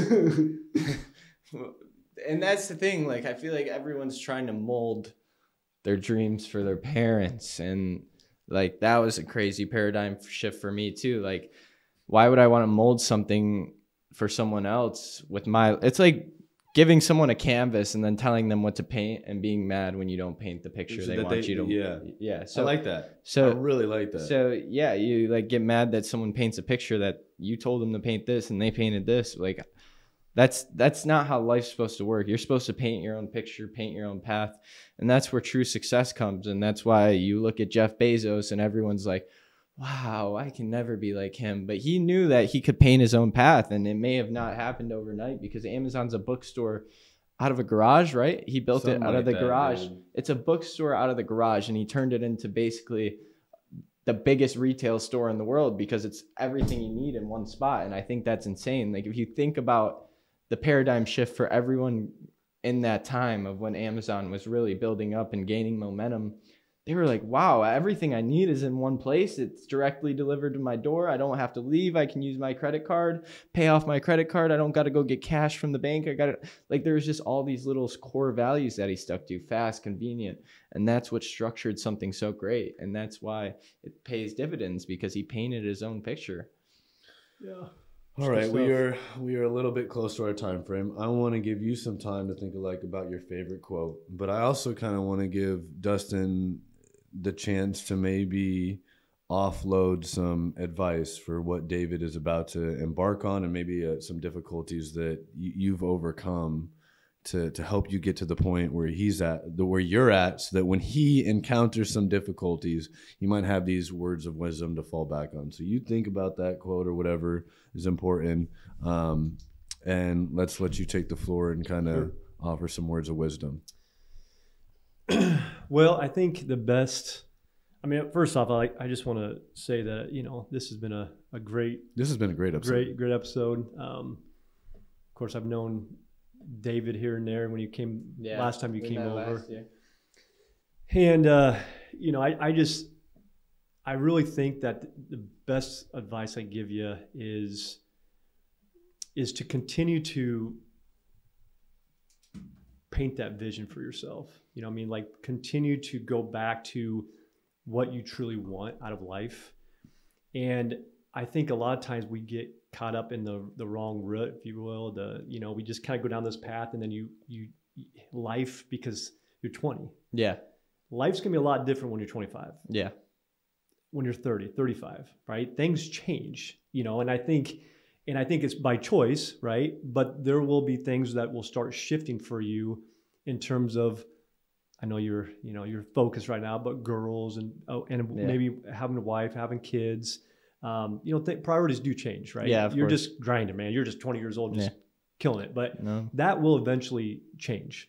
and that's the thing. Like, I feel like everyone's trying to mold their dreams for their parents, and like that was a crazy paradigm shift for me too. Like, why would I want to mold something for someone else with my? It's like giving someone a canvas and then telling them what to paint and being mad when you don't paint the picture So they want they- you to. yeah. yeah. So So I like that. so I really like that. so yeah, you like get mad that someone paints a picture that you told them to paint this and they painted this. Like that's that's not how life's supposed to work. You're supposed to paint your own picture, paint your own path, and that's where true success comes. And that's why you look at Jeff Bezos and everyone's like, "Wow, I can never be like him." But he knew that he could paint his own path, and it may have not happened overnight because Amazon's a bookstore out of a garage, right? He built Something it out like of the that, garage. dude. It's a bookstore out of the garage, and he turned it into basically the biggest retail store in the world because it's everything you need in one spot. And I think that's insane. Like if you think about the paradigm shift for everyone in that time of when Amazon was really building up and gaining momentum, they were like, wow, everything I need is in one place. It's directly delivered to my door. I don't have to leave. I can use my credit card, pay off my credit card. I don't got to go get cash from the bank. I got to, like, there's just all these little core values that he stuck to fast, convenient. And that's what structured something so great. And that's why it pays dividends because he painted his own picture. yeah. All right, we are we are a little bit close to our time frame. I want to give you some time to think like about your favorite quote, but I also kind of want to give Dustin the chance to maybe offload some advice for what David is about to embark on, and maybe uh, some difficulties that you, you've overcome to to help you get to the point where he's at, the where you're at, so that when he encounters some difficulties, you might have these words of wisdom to fall back on. So you think about that quote or whatever is important, um, and let's let you take the floor and kind of offer some words of wisdom. Well, I think the best. I mean, first off, I I just want to say that you know this has been a, a great This has been a great episode. great great episode. Um, of course, I've known David here and there when you came last time you came over. And uh, you know, I, I just I really think that the best advice I give you is is to continue to paint that vision for yourself. You know, what I mean, like continue to go back to what you truly want out of life. And I think a lot of times we get caught up in the the wrong route, if you will. The you know, we just kind of go down this path, and then you you life because you're 20 Yeah. life's gonna be a lot different when you're 25 Yeah. when you're 30 35 right things change you know and i think and i think it's by choice right but there will be things that will start shifting for you in terms of i know you're you know you're focused right now but girls and oh, and Yeah. maybe having a wife having kids um, you know th- priorities do change right Yeah, you're course. just grinding man you're just 20 years old just killing it but No. that will eventually change.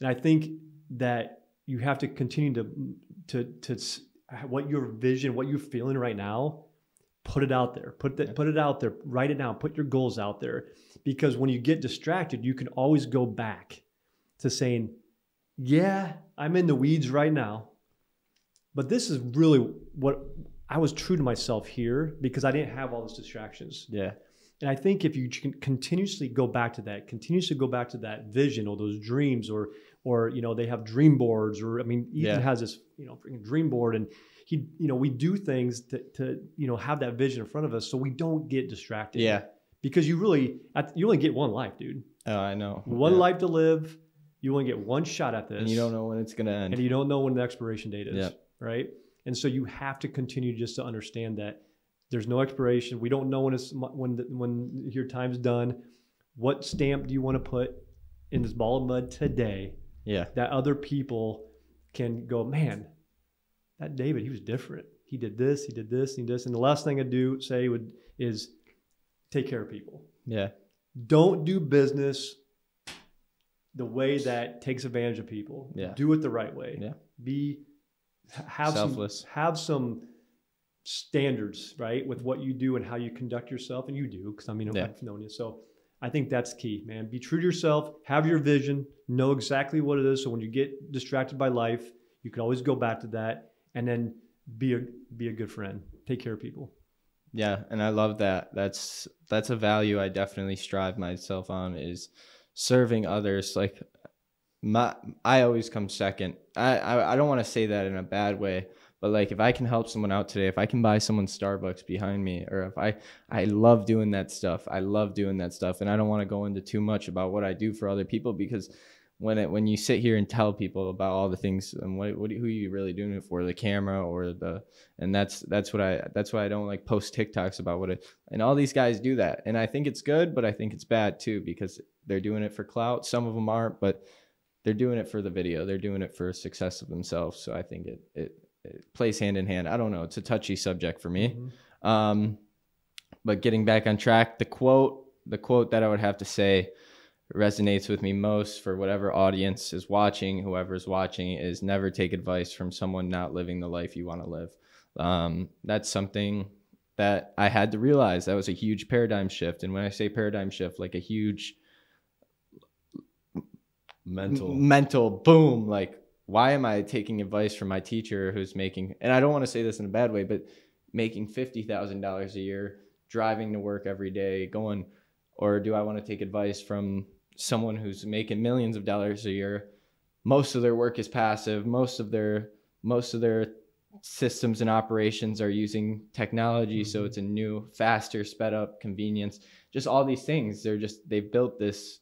And I think that you have to continue to to to what your vision, what you're feeling right now, put it out there. Put that put it out there. Write it down. Put your goals out there because when you get distracted, you can always go back to saying, "Yeah, I'm in the weeds right now." But this is really what I was true to myself here because I didn't have all those distractions. Yeah. And I think if you can continuously go back to that, continuously go back to that vision or those dreams, or or you know they have dream boards, or I mean Ethan Yeah. has this you know freaking dream board, and he you know we do things to to you know have that vision in front of us so we don't get distracted. Yeah. because you really you only get one life, dude. Oh, I know. One Yeah. life to live. You only get one shot at this, And you don't know when it's gonna end. and you don't know when the expiration date is, Yep. right? And so you have to continue just to understand that there's no expiration. We don't know when it's when the, when your time's done. What stamp do you want to put in this ball of mud today yeah. that other people can go, man, that David, he was different. He did this, he did this, he did this. And the last thing I do say would is take care of people. Yeah. Don't do business the way that takes advantage of people. Yeah. Do it the right way. Yeah. Be have Selfless. some have some standards, right, with what you do and how you conduct yourself, and you do, because I mean Yeah. I've known you. So I think that's key, man. Be true to yourself, have your vision, know exactly what it is. So when you get distracted by life, you can always go back to that and then be a be a good friend. Take care of people. Yeah, and I love that. That's that's a value I definitely strive myself on is serving others. Like my I always come second. I I, I don't want to say that in a bad way, but like if I can help someone out today, if I can buy someone Starbucks behind me, or if I I love doing that stuff. I love doing that stuff, and I don't want to go into too much about what I do for other people because when it when you sit here and tell people about all the things and what, what who are you really doing it for the camera or the and that's that's what I that's why I don't like post TikToks about what it and all these guys do that. And I think it's good but I think it's bad too because they're doing it for clout. Some of them aren't but they're doing it for the video. They're doing it for success of themselves. So I think it it, it plays hand in hand. I don't know. It's a touchy subject for me. Mhm. um, but getting back on track, the quote, the quote that I would have to say resonates with me most for whatever audience is watching, whoever's watching, is never take advice from someone not living the life you want to live. Um, that's something that I had to realize. That was a huge paradigm shift. And when I say paradigm shift, like a huge Mental. mental boom like why am i taking advice from my teacher who's making and i don't want to say this in a bad way but making $50000 a year driving to work every day going or do i want to take advice from someone who's making millions of dollars a year most of their work is passive most of their most of their systems and operations are using technology so Mhm. it's a new faster sped up convenience just all these things they're just they've built this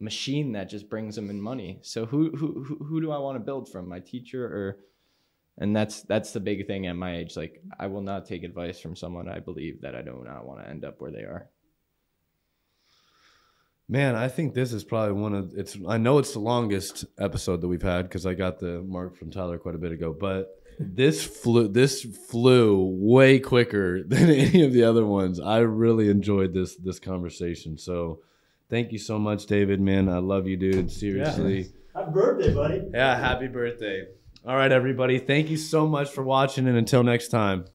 machine that just brings them in money. So who who who, who do I want to build from? My teacher or and that's that's the big thing at my age. Like I will not take advice from someone I believe that I do not want to end up where they are. Man, I think this is probably one of it's. I know it's the longest episode that we've had because I got the mark from Tyler quite a bit ago. But this flew this flew way quicker than any of the other ones. I really enjoyed this this conversation. So, thank you so much, David. Man, I love you, dude. Seriously. Yeah. Happy birthday, buddy. Yeah, happy birthday. All right, everybody. Thank you so much for watching, and until next time.